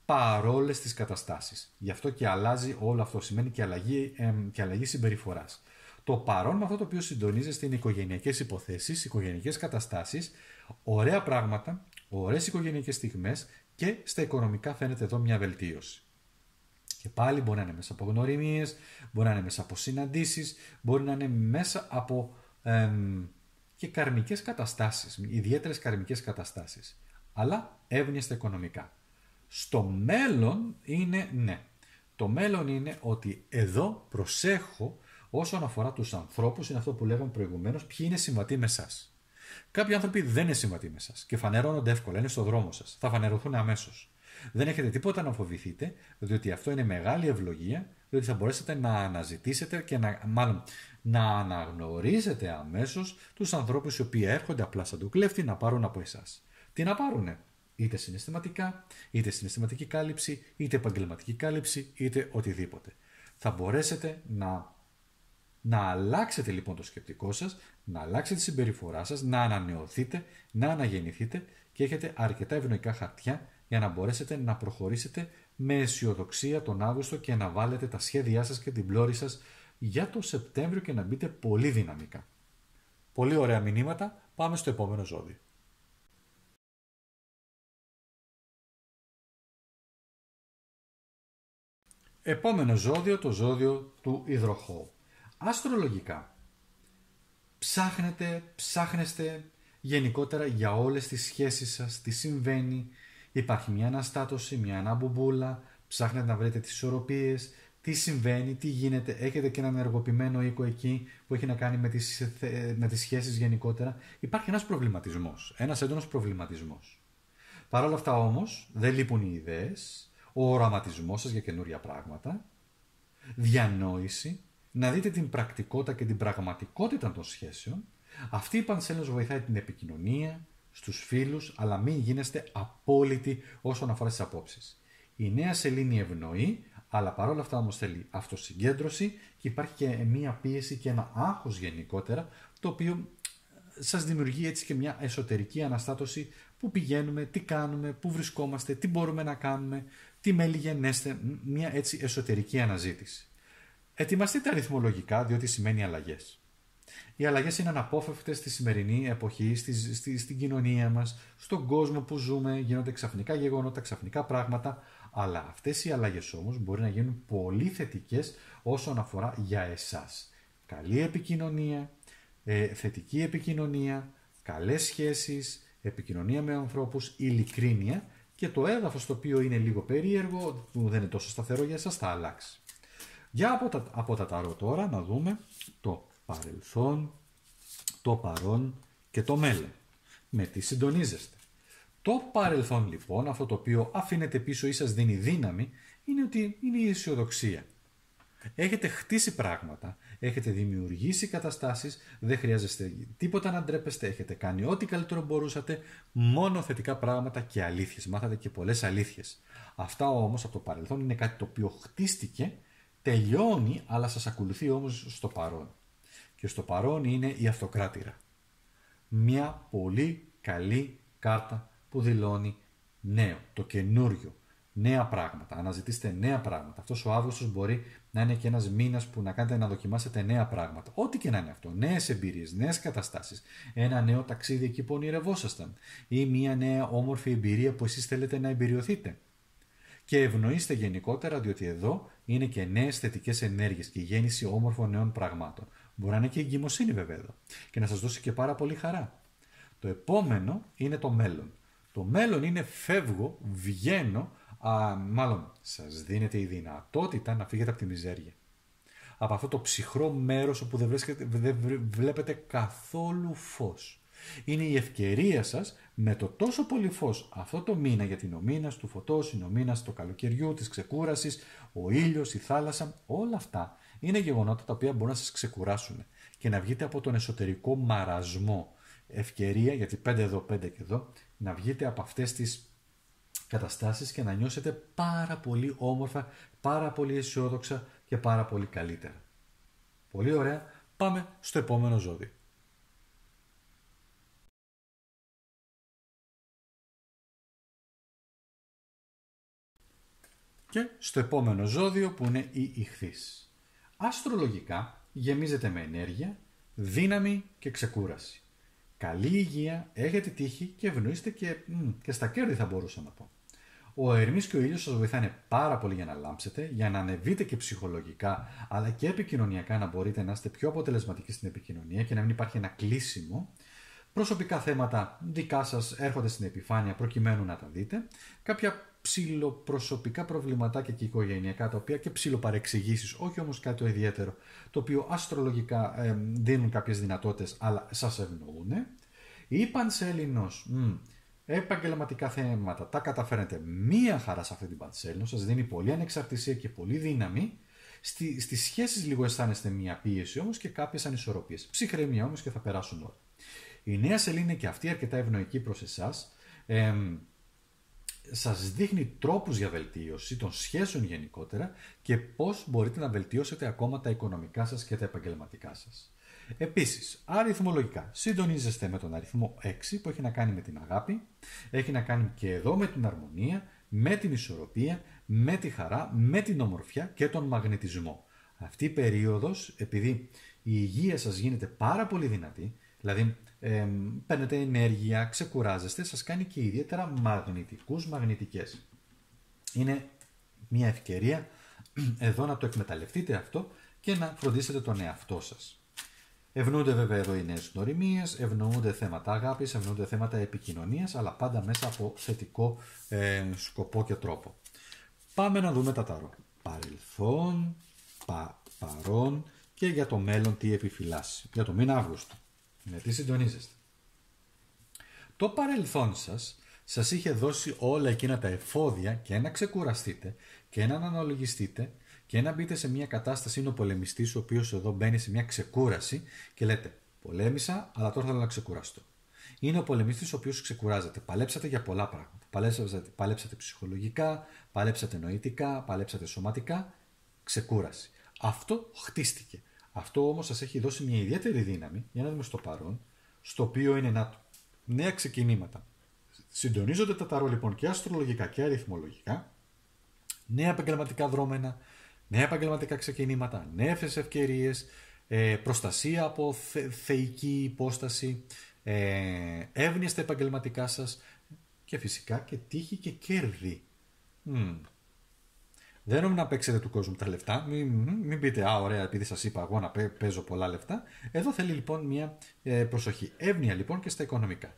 παρόλες τις καταστάσεις. Γι' αυτό και αλλάζει όλο αυτό, σημαίνει και αλλαγή, ε, και αλλαγή συμπεριφοράς. Το παρόν με αυτό το οποίο συντονίζεστε είναι οικογενειακές υποθέσεις, οικογενειακές καταστάσεις, ωραία πράγματα, ωραίες οικογενειακές στιγμές και στα οικονομικά φαίνεται εδώ μια βελτίωση. Και πάλι μπορεί να είναι μέσα από γνωριμίες, μπορεί να είναι μέσα από συναντήσεις, μπορεί να είναι μέσα από εμ, και καρμικές καταστάσεις, ιδιαίτερες καρμικές καταστάσεις. Αλλά εύνοια στα οικονομικά. Στο μέλλον είναι ναι. Το μέλλον είναι ότι εδώ προσέχω όσον αφορά τους ανθρώπους, είναι αυτό που λέγαμε προηγουμένως, ποιοι είναι συμβατοί με εσάς. Κάποιοι άνθρωποι δεν είναι συμβατοί με εσάς και φανερώνονται εύκολα, είναι στο δρόμο σας. Θα φανερωθούν αμέσως. Δεν έχετε τίποτα να φοβηθείτε, διότι αυτό είναι μεγάλη ευλογία, διότι θα μπορέσετε να αναζητήσετε και να, μάλλον, να αναγνωρίσετε αμέσως τους ανθρώπους οι οποίοι έρχονται απλά σαν του κλέφτη να πάρουν από εσάς. Τι να πάρουνε, είτε συναισθηματικά, είτε συναισθηματική κάλυψη, είτε επαγγελματική κάλυψη, είτε οτιδήποτε. Θα μπορέσετε να να αλλάξετε λοιπόν το σκεπτικό σας, να αλλάξετε τη συμπεριφορά σας, να ανανεωθείτε, να αναγεννηθείτε και έχετε αρκετά ευνοϊκά χαρτιά για να μπορέσετε να προχωρήσετε με αισιοδοξία τον Αύγουστο και να βάλετε τα σχέδιά σας και την πλώρη σας για το Σεπτέμβριο και να μπείτε πολύ δυναμικά. Πολύ ωραία μηνύματα, πάμε στο επόμενο ζώδιο. Επόμενο ζώδιο, το ζώδιο του υδροχώου. Αστρολογικά. Ψάχνετε, ψάχνεστε γενικότερα για όλες τις σχέσεις σας, τι συμβαίνει, υπάρχει μια αναστάτωση, μια αναμπομπούλα, ψάχνετε να βρείτε τις ισορροπίες, τι συμβαίνει, τι γίνεται, έχετε και έναν ενεργοποιημένο οίκο εκεί που έχει να κάνει με τις, με τις σχέσεις γενικότερα. Υπάρχει ένας προβληματισμός, ένας έντονος προβληματισμός. Παρ' όλα αυτά όμως δεν λείπουν οι ιδέες, ο οραματισμός σας για καινούρια πράγματα, διανόηση, να δείτε την πρακτικότητα και την πραγματικότητα των σχέσεων. Αυτή η πανσέλινος βοηθάει την επικοινωνία, στους φίλους, αλλά μην γίνεστε απόλυτοι όσον αφορά τις απόψεις. Η νέα σελήνη ευνοεί, αλλά παρόλα αυτά όμως θέλει αυτοσυγκέντρωση και υπάρχει και μία πίεση και ένα άγχος γενικότερα, το οποίο σας δημιουργεί έτσι και μια εσωτερική αναστάτωση πού πηγαίνουμε, τι κάνουμε, πού βρισκόμαστε, τι μπορούμε να κάνουμε, τι μέλη γενέστε, μια έτσι εσωτερική αναζήτηση. Ετοιμαστείτε αριθμολογικά διότι σημαίνει αλλαγές. Οι αλλαγές είναι αναπόφευκτες στη σημερινή εποχή, στη, στη, στην κοινωνία μας, στον κόσμο που ζούμε, γίνονται ξαφνικά γεγονότα, ξαφνικά πράγματα. Αλλά αυτές οι αλλαγές όμως μπορεί να γίνουν πολύ θετικές όσον αφορά για εσάς. Καλή επικοινωνία, ε, θετική επικοινωνία, καλές σχέσεις, επικοινωνία με ανθρώπους, ειλικρίνεια και το έδαφος το οποίο είναι λίγο περίεργο, που δεν είναι τόσο σταθερό για εσάς, θα αλλάξει. Για από τα, από τα ταρό τώρα να δούμε το παρελθόν, το παρόν και το μέλλον. Με τι συντονίζεστε. Το παρελθόν λοιπόν, αυτό το οποίο αφήνετε πίσω ή σας δίνει δύναμη, είναι ότι είναι η αισιοδοξία. Έχετε χτίσει πράγματα, έχετε δημιουργήσει καταστάσεις, δεν χρειάζεστε τίποτα να ντρέπεστε, έχετε κάνει ό,τι καλύτερο μπορούσατε, μόνο θετικά πράγματα και αλήθειες. Μάθατε και πολλές αλήθειες. Αυτά όμως από το παρελθόν είναι κάτι το οποίο χτίστηκε, τελειώνει, αλλά σας ακολουθεί όμως στο παρόν. Και στο παρόν είναι η αυτοκράτηρα. Μια πολύ καλή κάρτα που δηλώνει νέο, το καινούριο, νέα πράγματα. Αναζητήστε νέα πράγματα. Αυτός ο Αύγουστος μπορεί να είναι και ένας μήνας που να κάνετε να δοκιμάσετε νέα πράγματα. Ό,τι και να είναι αυτό. Νέες εμπειρίες, νέες καταστάσεις. Ένα νέο ταξίδι εκεί που ονειρευόσασταν. Ή μια νέα όμορφη εμπειρία που εσείς θέλετε να εμπειριωθείτε. Και ευνοήστε γενικότερα διότι εδώ είναι και νέες θετικές ενέργειες και η γέννηση όμορφων νέων πραγμάτων. Μπορεί να είναι και η εγκυμοσύνη βέβαια εδώ. Και να σας δώσει και πάρα πολύ χαρά. Το επόμενο είναι το μέλλον. Το μέλλον είναι φεύγω, βγαίνω α, μάλλον σας δίνεται η δυνατότητα να φύγετε από τη μιζέρια. Από αυτό το ψυχρό μέρος όπου δεν, δεν βλέπετε καθόλου φως. Είναι η ευκαιρία σας με το τόσο πολύ φως αυτό το μήνα, γιατί είναι ο μήνας του φωτός, είναι ο μήνας του καλοκαιριού, της ξεκούρασης, ο ήλιος, η θάλασσα, όλα αυτά είναι γεγονότα τα οποία μπορούν να σας ξεκουράσουν και να βγείτε από τον εσωτερικό μαρασμό. Ευκαιρία, γιατί πέντε εδώ, πέντε και εδώ, να βγείτε από αυτές τις καταστάσεις και να νιώσετε πάρα πολύ όμορφα, πάρα πολύ αισιόδοξα και πάρα πολύ καλύτερα. Πολύ ωραία. Πάμε στο επόμενο ζώδιο. Και στο επόμενο ζώδιο που είναι η ηχθής. Αστρολογικά γεμίζετε με ενέργεια, δύναμη και ξεκούραση. Καλή υγεία, έχετε τύχη και ευνοείστε και, και στα κέρδη θα μπορούσα να πω. Ο Ερμής και ο ήλιος σας βοηθάνε πάρα πολύ για να λάμψετε, για να ανεβείτε και ψυχολογικά, αλλά και επικοινωνιακά να μπορείτε να είστε πιο αποτελεσματικοί στην επικοινωνία και να μην υπάρχει ένα κλείσιμο. Προσωπικά θέματα δικά σας έρχονται στην επιφάνεια προκειμένου να τα δείτε. Κάποια ψηλοπροσωπικά προβληματάκια και οικογενειακά τα οποία και ψηλοπαρεξηγήσεις, όχι όμως κάτι το ιδιαίτερο, το οποίο αστρολογικά ε, δίνουν κάποιες δυνατότητες, αλλά σας ευνοούν. Η Πανσέλινος, επαγγελματικά θέματα τα καταφέρετε μία χαρά σε αυτή την παντσέλινο, σας δίνει πολύ ανεξαρτησία και πολύ δύναμη. Στη, στις σχέσεις λίγο αισθάνεστε μία πίεση όμως και κάποιες ανισορροπίες. Ψυχρεμία όμως και θα περάσουν όλα. Η νέα σελήνη είναι και αυτή αρκετά ευνοϊκή προς εσάς. Ε, σας δείχνει τρόπους για βελτίωση των σχέσεων γενικότερα και πώς μπορείτε να βελτιώσετε ακόμα τα οικονομικά σας και τα επαγγελματικά σας. Επίσης, αριθμολογικά, συντονίζεστε με τον αριθμό 6 που έχει να κάνει με την αγάπη, έχει να κάνει και εδώ με την αρμονία, με την ισορροπία, με τη χαρά, με την ομορφιά και τον μαγνητισμό. Αυτή η περίοδος, επειδή η υγεία σας γίνεται πάρα πολύ δυνατή, δηλαδή ε, παίρνετε ενέργεια, ξεκουράζεστε, σας κάνει και ιδιαίτερα μαγνητικούς, μαγνητικές. Είναι μια ευκαιρία εδώ να το εκμεταλλευτείτε αυτό και να φροντίσετε τον εαυτό σας. Ευνοούνται βέβαια εδώ οι νέες γνωριμίες, ευνοούνται θέματα αγάπης, ευνοούνται θέματα επικοινωνίας, αλλά πάντα μέσα από θετικό ε, σκοπό και τρόπο. Πάμε να δούμε τα ταρό. Παρελθόν, πα, παρόν και για το μέλλον τι επιφυλάσσει. Για το μήνα Αύγουστο. Με τι συντονίζεστε. Το παρελθόν σας σας είχε δώσει όλα εκείνα τα εφόδια και να ξεκουραστείτε και να αναλογιστείτε και να μπείτε σε μια κατάσταση είναι ο πολεμιστή, ο οποίος εδώ μπαίνει σε μια ξεκούραση και λέτε Πολέμησα, αλλά τώρα θέλω να ξεκουραστώ. Είναι ο πολεμιστής ο οποίος ξεκουράζεται. Παλέψατε για πολλά πράγματα. Παλέψατε, παλέψατε ψυχολογικά, παλέψατε νοητικά, παλέψατε σωματικά. Ξεκούραση. Αυτό χτίστηκε. Αυτό όμως σας έχει δώσει μια ιδιαίτερη δύναμη, για να δούμε στο παρόν, στο οποίο είναι να νέα ξεκινήματα. Συντονίζονται τα ταρό λοιπόν και αστρολογικά και αριθμολογικά. Νέα επαγγελματικά δρόμενα, νέα επαγγελματικά ξεκινήματα, νέες ευκαιρίες, ε, προστασία από θε, θεϊκή υπόσταση, ε, εύνοια στα επαγγελματικά σας και φυσικά και τύχη και κέρδη. Mm. Δεν νομίζω να παίξετε του κόσμου τα λεφτά. Μην, μην πείτε, Α, ωραία, επειδή σας είπα εγώ να παίζω πολλά λεφτά. Εδώ θέλει λοιπόν μια ε, προσοχή. Εύνοια λοιπόν και στα οικονομικά.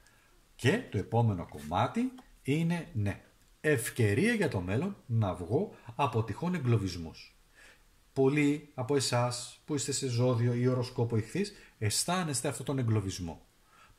Και το επόμενο κομμάτι είναι ναι. Ευκαιρία για το μέλλον να βγω από τυχόν εγκλωβισμούς. Πολλοί από εσάς που είστε σε ζώδιο ή οροσκόπο ηχθείς αισθάνεστε αυτόν τον εγκλωβισμό.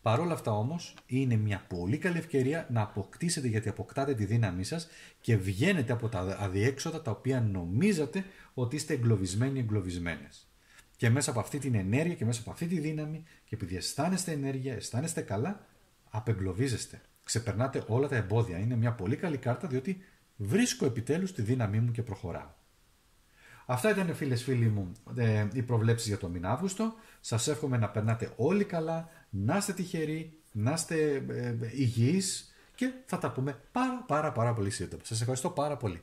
Παρ' όλα αυτά όμως είναι μια πολύ καλή ευκαιρία να αποκτήσετε γιατί αποκτάτε τη δύναμή σας και βγαίνετε από τα αδιέξοδα τα οποία νομίζατε ότι είστε εγκλωβισμένοι εγκλωβισμένες. Και μέσα από αυτή την ενέργεια και μέσα από αυτή τη δύναμη και επειδή αισθάνεστε ενέργεια, αισθάνεστε καλά, απεγκλωβίζεστε. Ξεπερνάτε όλα τα εμπόδια. Είναι μια πολύ καλή κάρτα διότι βρίσκω επιτέλους τη δύναμή μου και προχωράω. Αυτά ήταν φίλες φίλοι μου ε, οι προβλέψεις για το μήνα Αύγουστο. Σας εύχομαι να περνάτε όλοι καλά, να είστε τυχεροί, να είστε ε, υγιείς και θα τα πούμε πάρα πάρα πάρα πολύ σύντομα. Σας ευχαριστώ πάρα πολύ.